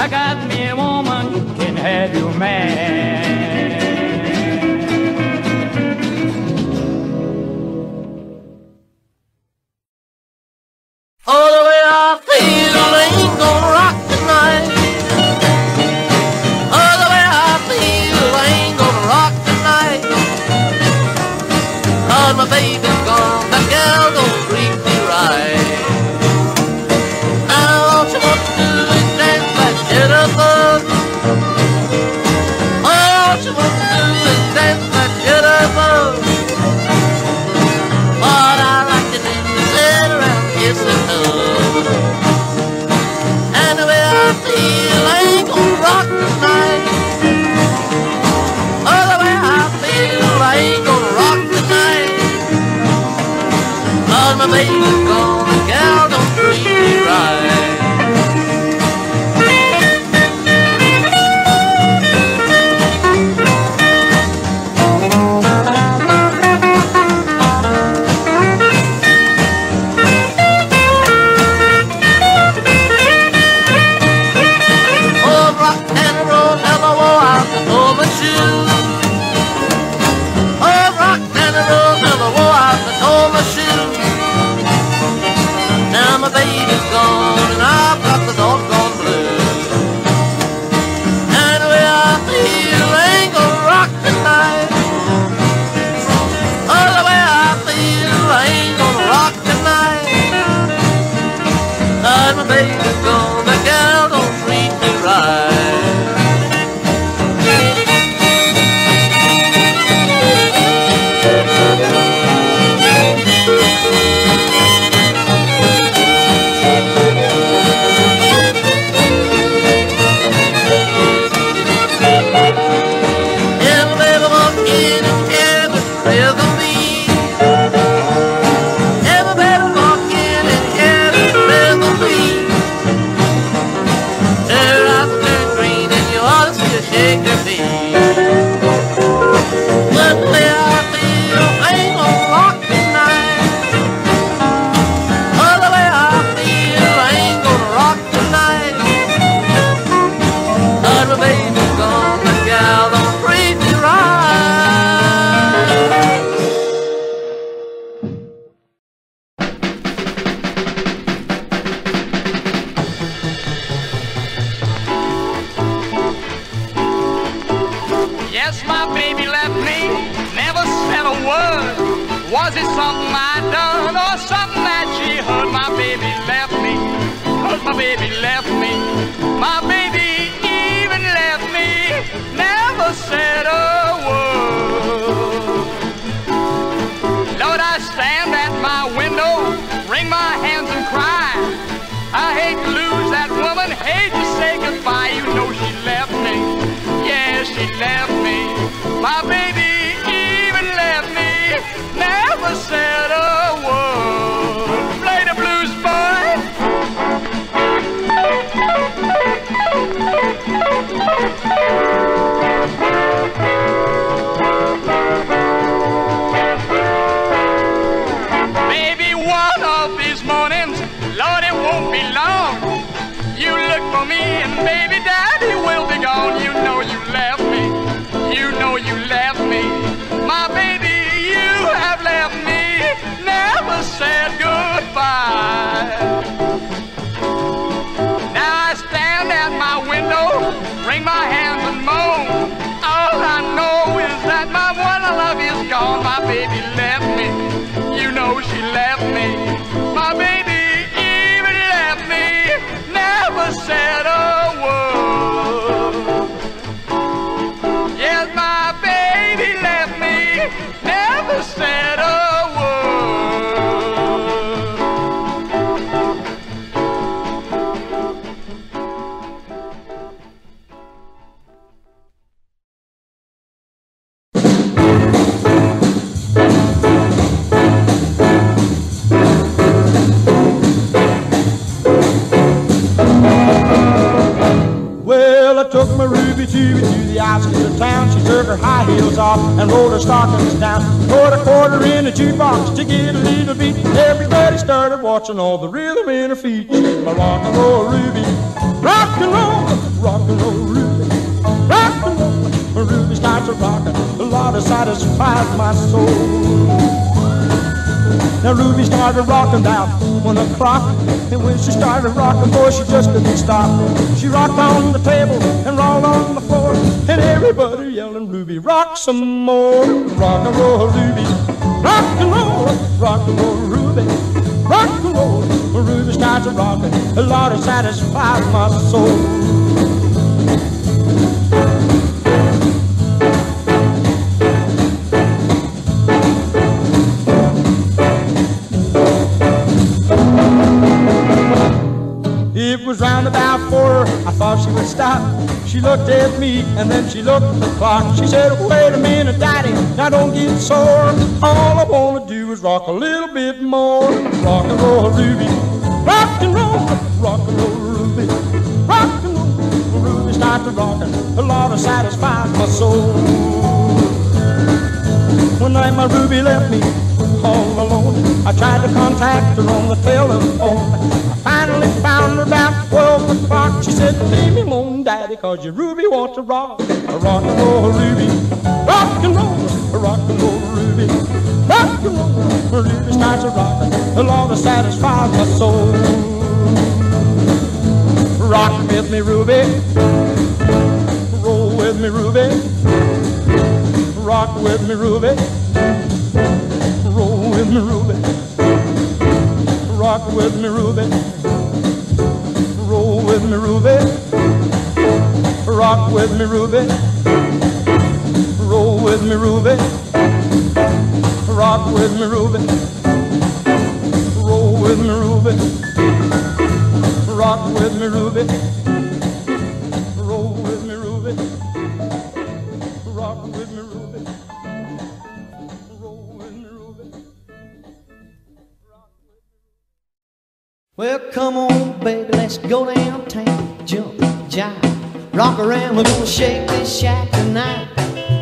I got watching all the rhythm in her feet. My rock and roll Ruby. Rock and roll, rock and roll Ruby. Rock and roll, Ruby starts a rockin'. A lot of satisfies my soul. Now Ruby started rocking down one o'clock, and when she started rocking, boy, she just couldn't stop. She rocked on the table and rolled on the floor, and everybody yelling, "Ruby, rock some more! Rock and roll, Ruby, rock and roll, rock and roll, Ruby, rock and roll." Ruby starts a rocking, a lot of satisfies my soul. It was round about four. I thought she would stop. She looked at me and then she looked at the clock. She said, wait a minute, daddy, now don't get sore. All I wanna do is rock a little bit more. Rock and roll, Ruby. Rock and roll, rock and roll, Ruby. Rock and roll, Ruby started rocking. A lot of satisfies my soul. One night my Ruby left me all alone. I tried to contact her on the telephone I finally found her about 12 o'clock. She said, leave me alone, daddy, cause your Ruby wants to rock. Rock and roll Ruby. Rock and roll, rock and roll Ruby. Rock and roll, Ruby starts a rockin'. The Lord satisfies my soul. Rock with me, Ruby. Roll with me, Ruby. Rock with me, Ruby. Roll with me, Ruby rock with me, Ruby. Roll with me, Ruby. Rock with me, Ruby. Roll with me, Ruby. Rock with me, Ruby. Roll with me, Ruby. Rock with me, Ruby. Roll with me, Ruby. Rock with me, Ruby. Well, come on, baby, let's go downtown. Jump, jive, rock around. We're gonna shake this shack tonight.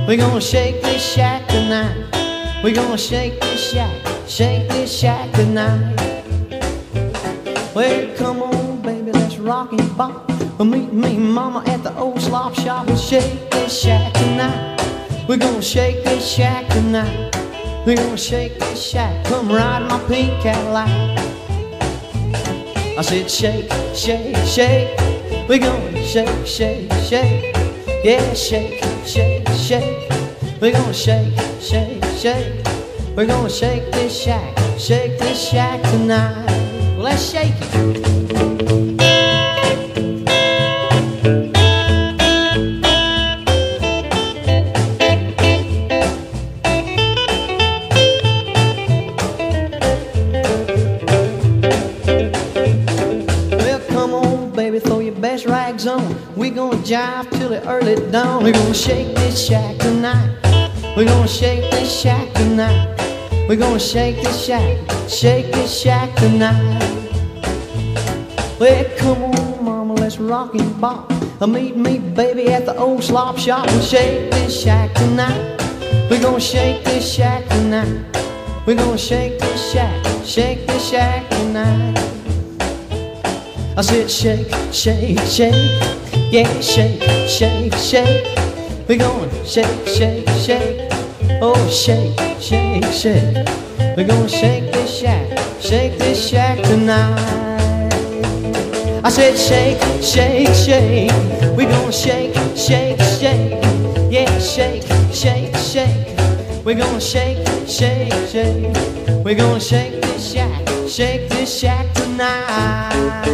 We're gonna shake this shack tonight. We're gonna shake this shack, shake this shack tonight. Well, come on, baby, let's rock and bop. Meet me, mama, at the old slop shop and shake this shack tonight. We're gonna shake this shack tonight. We're gonna shake this shack. Come ride my pink Cadillac. I said, shake, shake, shake. We're gonna shake, shake, shake. Yeah, shake, shake, shake. We're gonna shake, shake, shake. We're gonna shake this shack, shake this shack tonight. Well, let's shake it. Well come on baby, throw your best rags on. We gonna jive till the early dawn. We're gonna shake this shack tonight. We're gonna shake this shack tonight. We're gonna shake this shack, shake this shack tonight. Well, come on, mama, let's rock and bop. Meet me, baby, at the old slop shop and shake this shack tonight. We're gonna shake this shack tonight. We're gonna shake this shack, shake this shack tonight. I said, shake, shake, shake. Yeah, shake, shake, shake. We're going shake, shake, shake. Oh, shake, shake, shake. We're gonna shake this shack, shake this shack tonight. I said shake, shake, shake. We're gonna shake, shake, shake. Yeah, shake, shake, shake. We're gonna shake, shake, shake. We're gonna shake this shack, shake this shack tonight.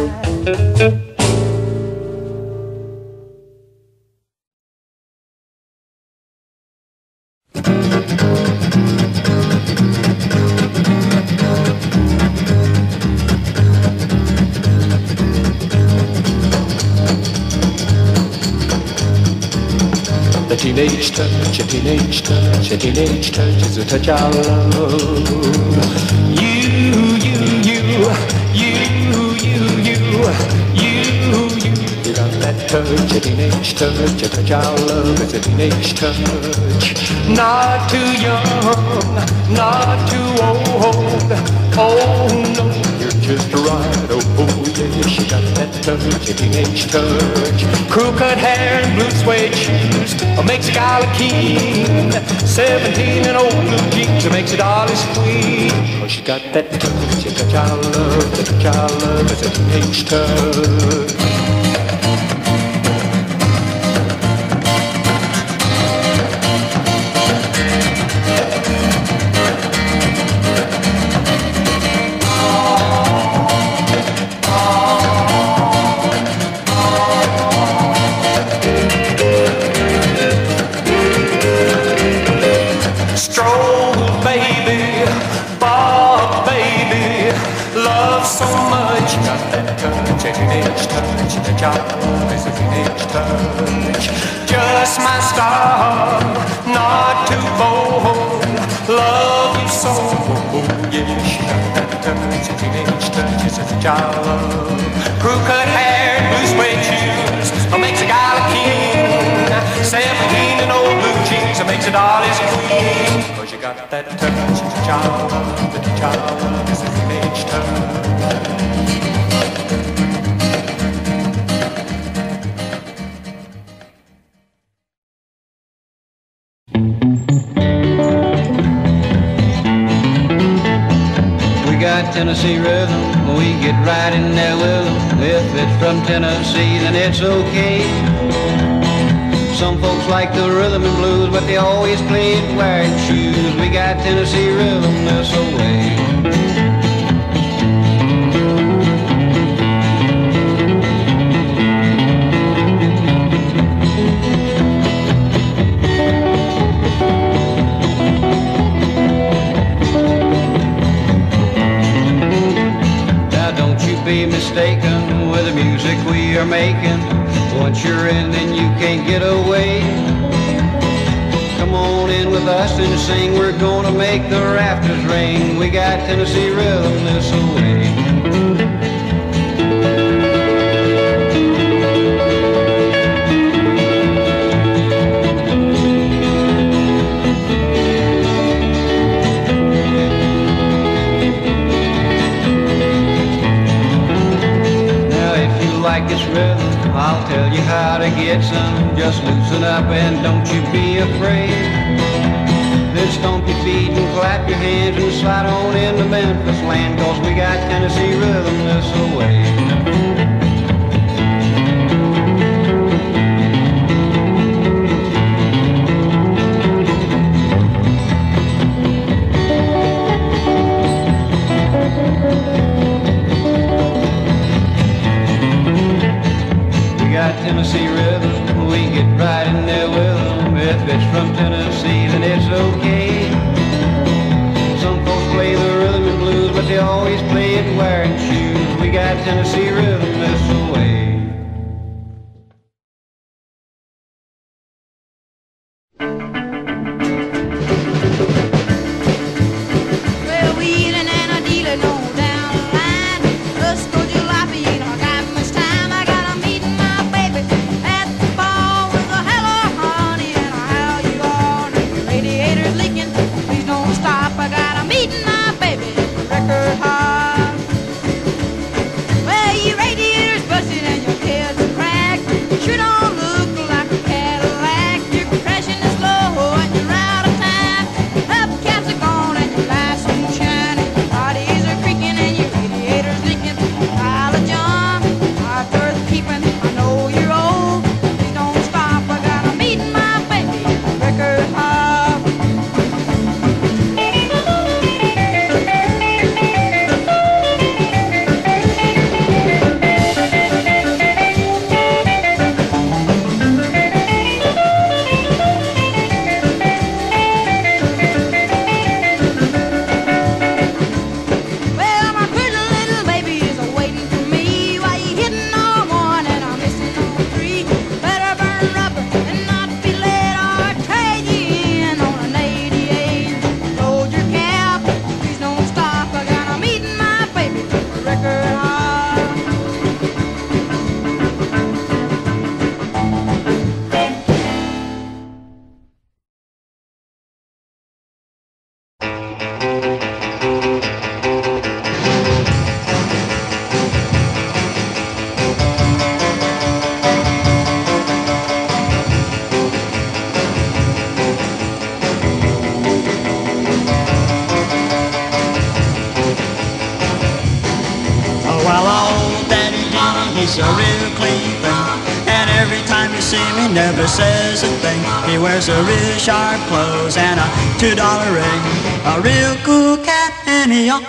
teenage touch, a teenage touch, a teenage touch is a touch I love. You, you, you, you, you, you, you, you, you got that touch, a teenage touch, a touch I love. It's a teenage touch, not too young, not too old. Oh no just right. Oh, oh yeah, she got that touch, teenage touch. Crew cut hair and blue suede shoes makes a gala keen. Seventeen and old blue jeans makes a dolly queen. Oh, she got that touch, touch I love, touch I love, it's a teenage touch. that touch, John, the child.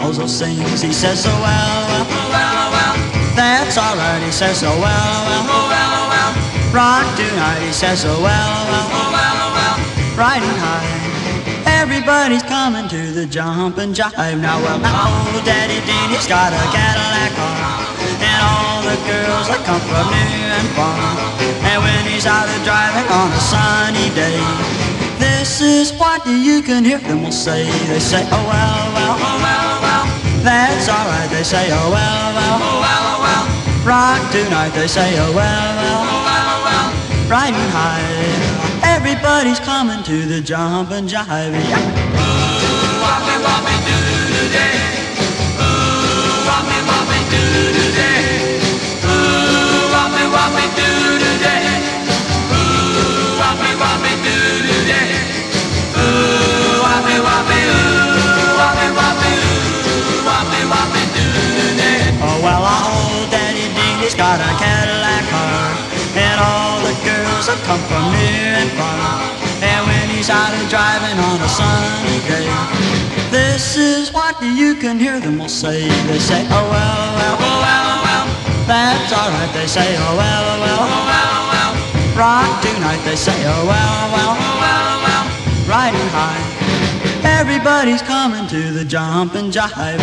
Also sings. He says so well, oh well, well, well. That's alright, he says so well, well, well, well. Rock tonight, he says so well, well, well, well. Riding high. Everybody's coming to the jump and jive now. Well, old Daddy Dean, he's got a Cadillac car, and all the girls that come from near and far. And when he's out of driving on a sunny day, this is what you can hear them will say. They say, oh well, well, oh well, well. That's alright. They say, oh well, well, oh well, oh well. Rock tonight. They say, oh well, well, oh well, oh well. Riding high. Everybody's coming to the jump and jive. Yeah. Ooh, whoppy, whoppy, doo day. Ooh, whoppy, whoppy, doo day. Ooh, whoppy, whoppy, doo day. Ooh, whoppy, whoppy, doo day. Ooh, whoppy, whoppy, got a Cadillac car, and all the girls that come from near and far. And when he's out and driving on a sunny day, this is what you can hear them all say. They say, oh well, well, oh well, oh, well. That's alright. They say, oh well, oh, well, oh well, oh, well. Rock tonight. They say, oh well, well, oh well, well. Riding high. Everybody's coming to the jump and jive.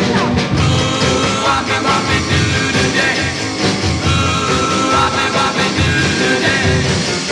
Whoppy, whoppy,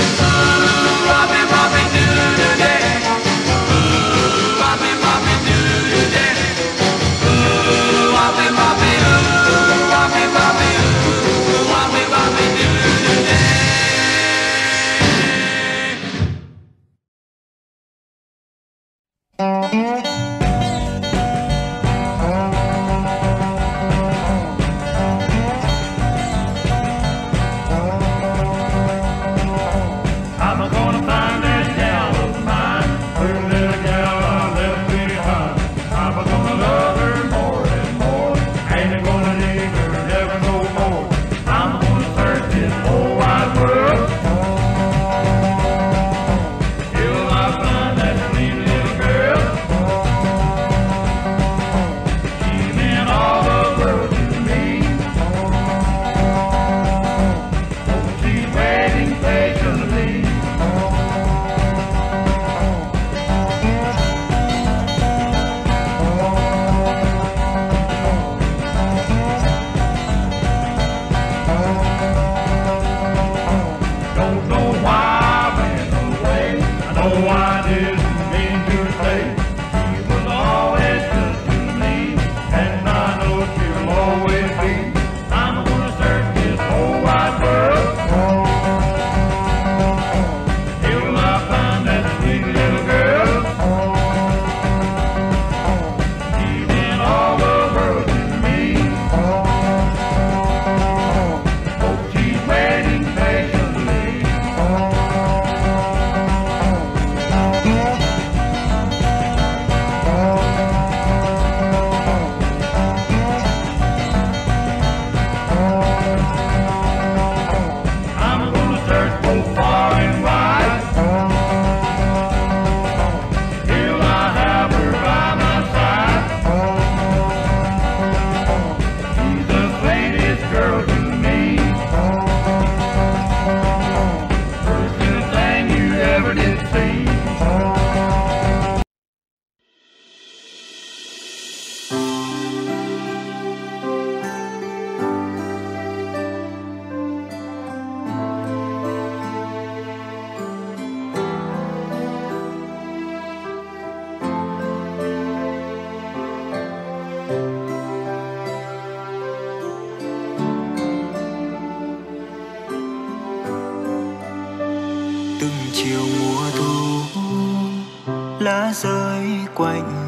怪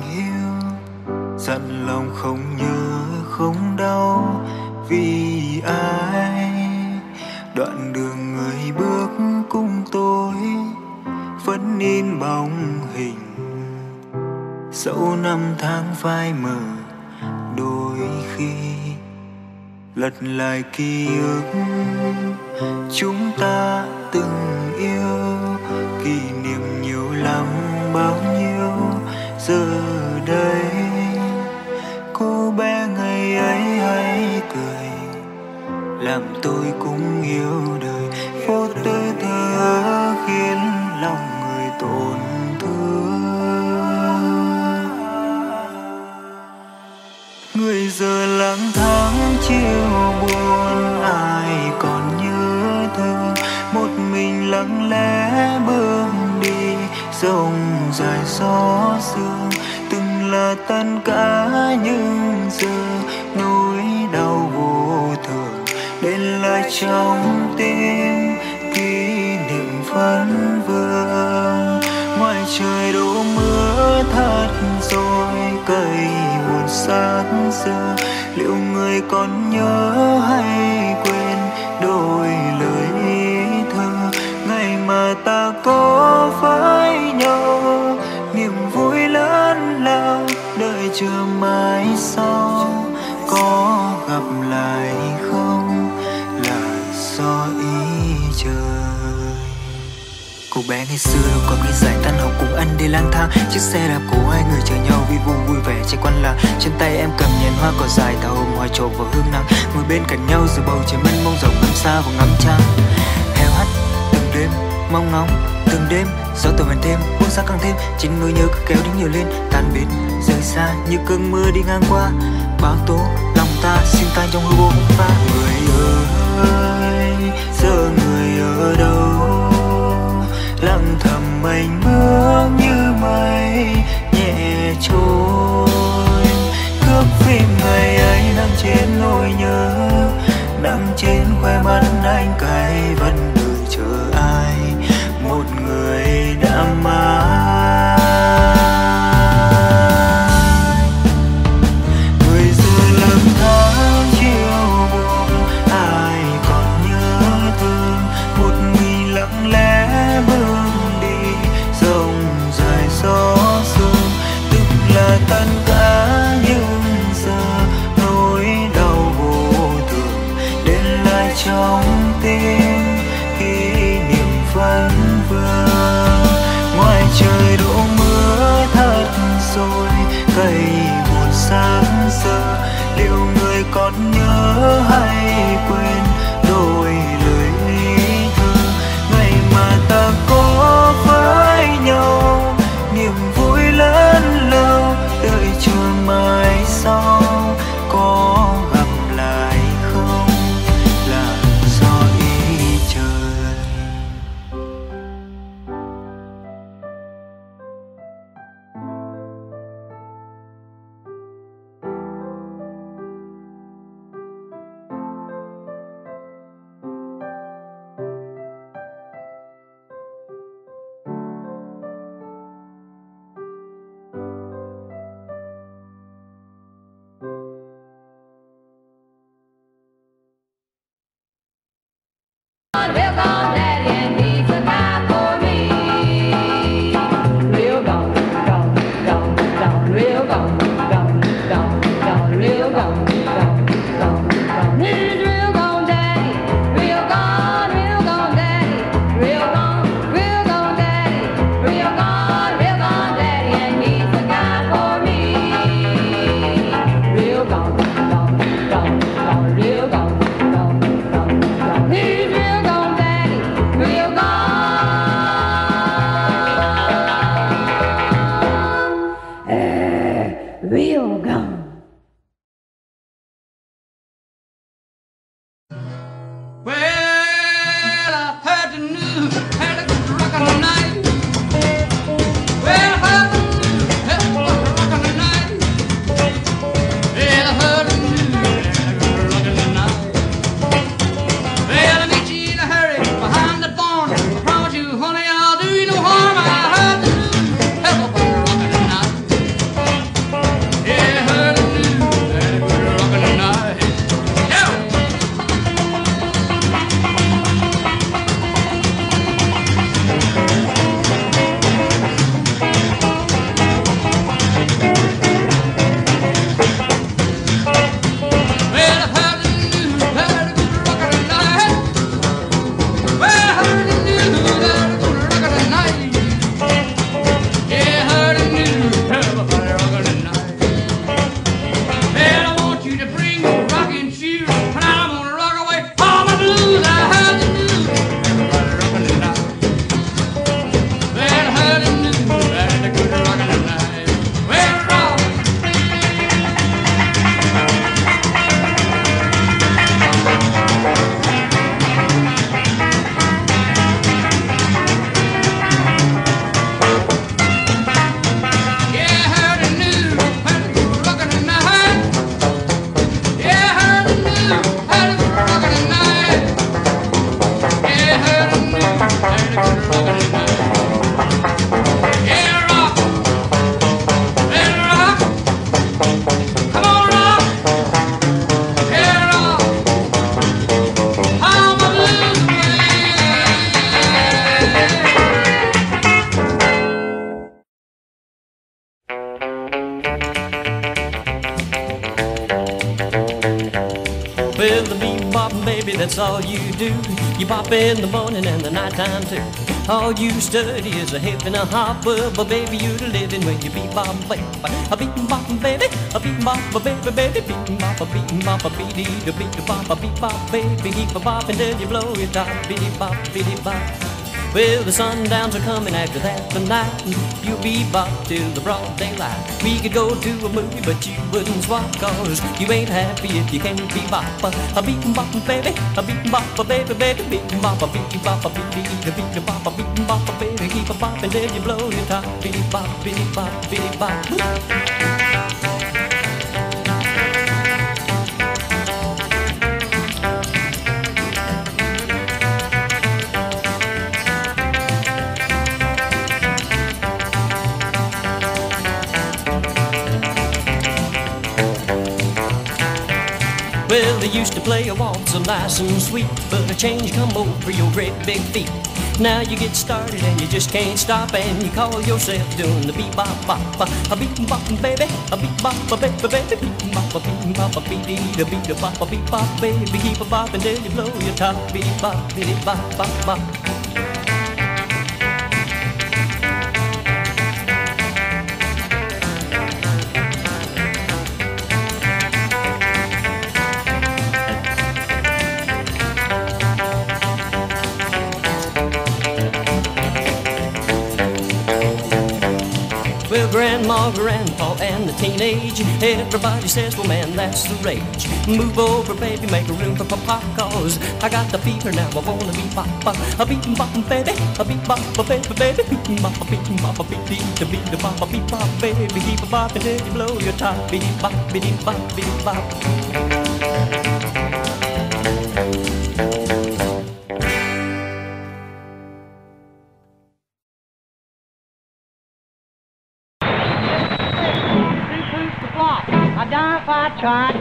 ngang qua. Bao tố lòng ta xin tan trong hư vô pha You pop in the morning and the nighttime too. All you study is a hip and a hop, but baby, you the living when you beat bop, baby. A beat bop, baby, a beat bop, baby, baby, beat bop, a beat bop, a beat a beat bop, a beat bop, baby, keep a bop until you blow your top, beat bop, beat bop. Well, the sundowns are coming after that tonight. You'll be bop till the broad daylight. We could go to a movie, but you wouldn't swap cause you ain't happy if you can't be bop. A beat bop, baby, a beat bop, a baby, baby, beat bop, a beat bop, a beat beat, a beat bop, a beat bop, baby, keep a bop until you blow your top. Beat bop, beat bop, beat bop. Well, they used to play a waltz so nice and sweet, but a change come over your great big feet. Now you get started and you just can't stop, and you call yourself doing the beat bop bop, a beat bop baby, a beat bop a baby baby, beat bop a beat bop a beat dee, a beat a bop a beat bop baby, keep a bop until you blow your top, beat bop beat bop bop bop. Grandma, grandpa, and the teenage, everybody says, well, man, that's the rage. Move over, baby, make room for papa, cause I got the fever now, I wanna be papa. A beat bop, baby, a beat bop, baby, baby, bop, a beat bop, a beat beat, a beat bop, a beat bop, baby, keep a bop until you blow your top. Beat bop, beat bop, beat bop. Die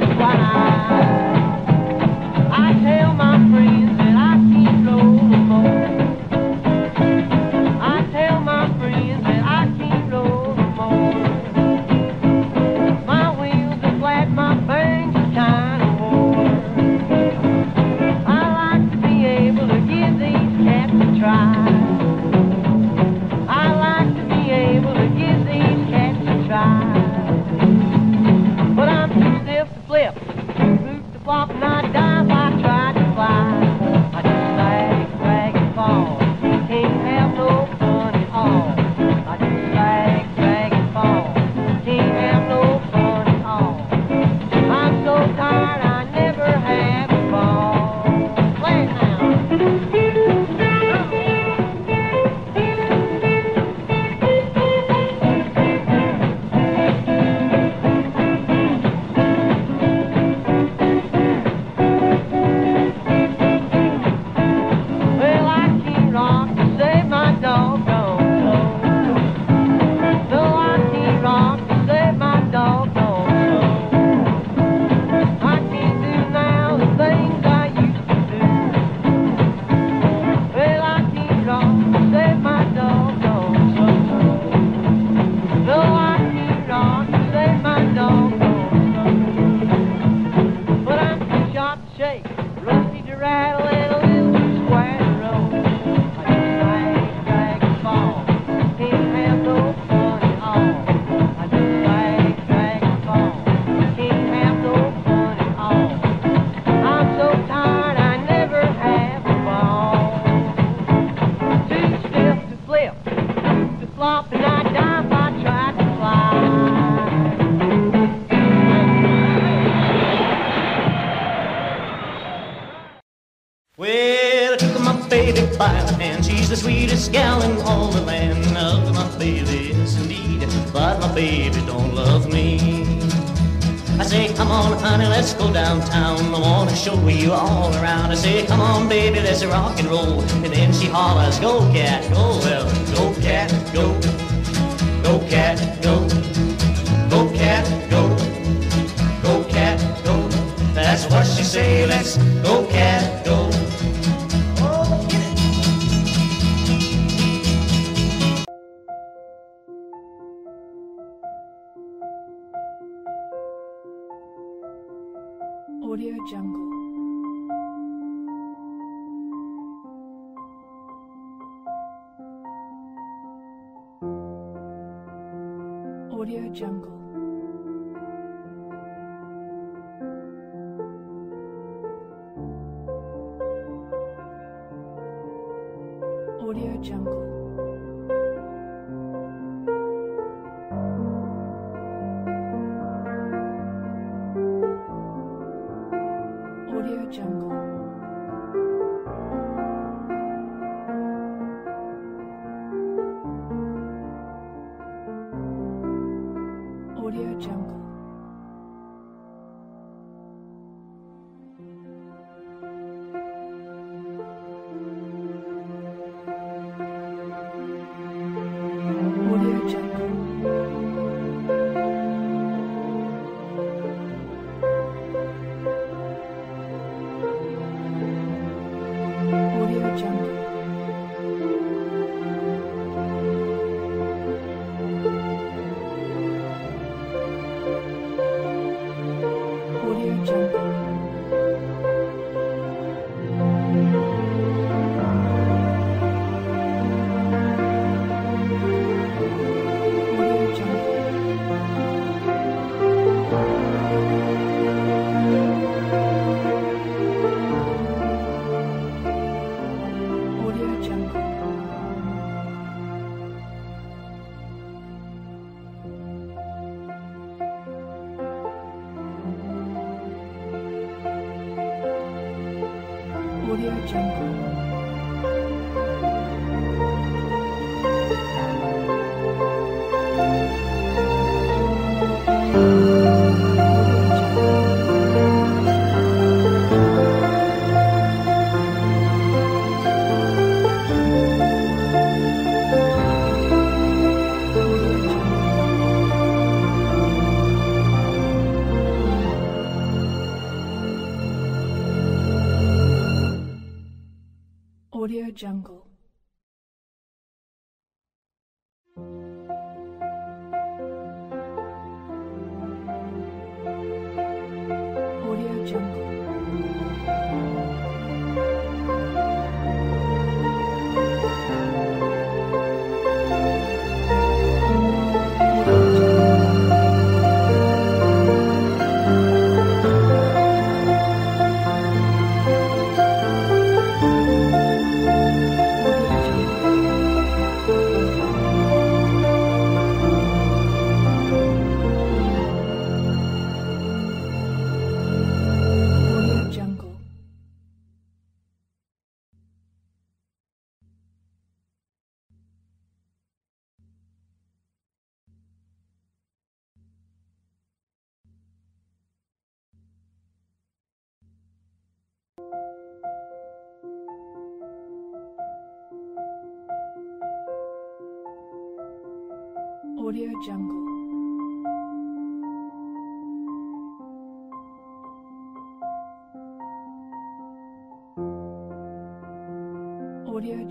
in all the land. Love my baby, yes indeed. But my baby don't love me. I say, come on, honey, let's go downtown. I wanna show you all around. I say, come on, baby, let's rock and roll. And then she hollers, go cat, go, well, go cat, go. Go cat, go. Go cat, go. Go cat, go. That's what she say, let's go cat, Jungle.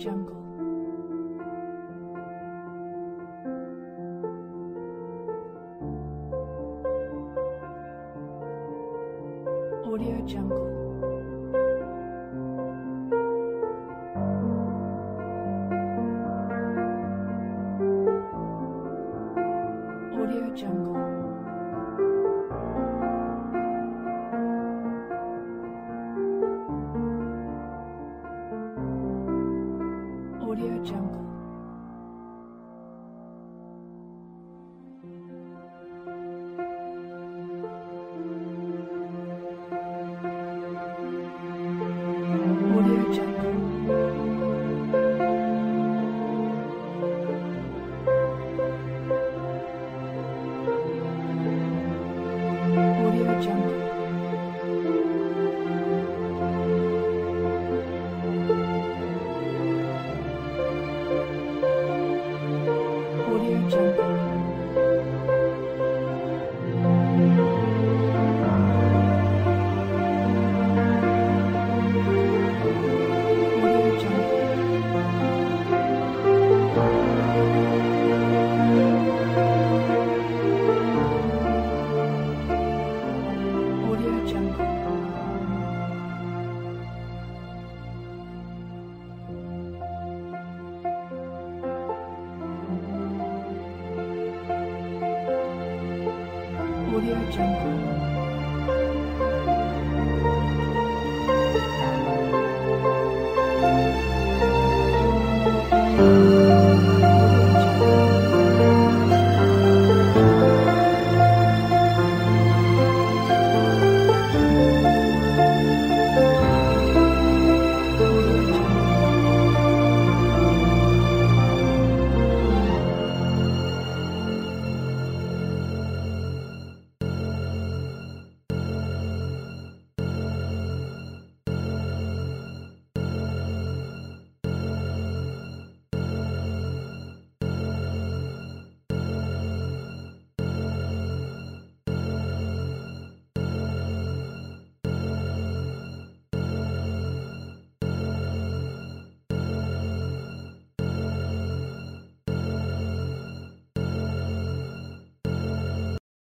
Jungle.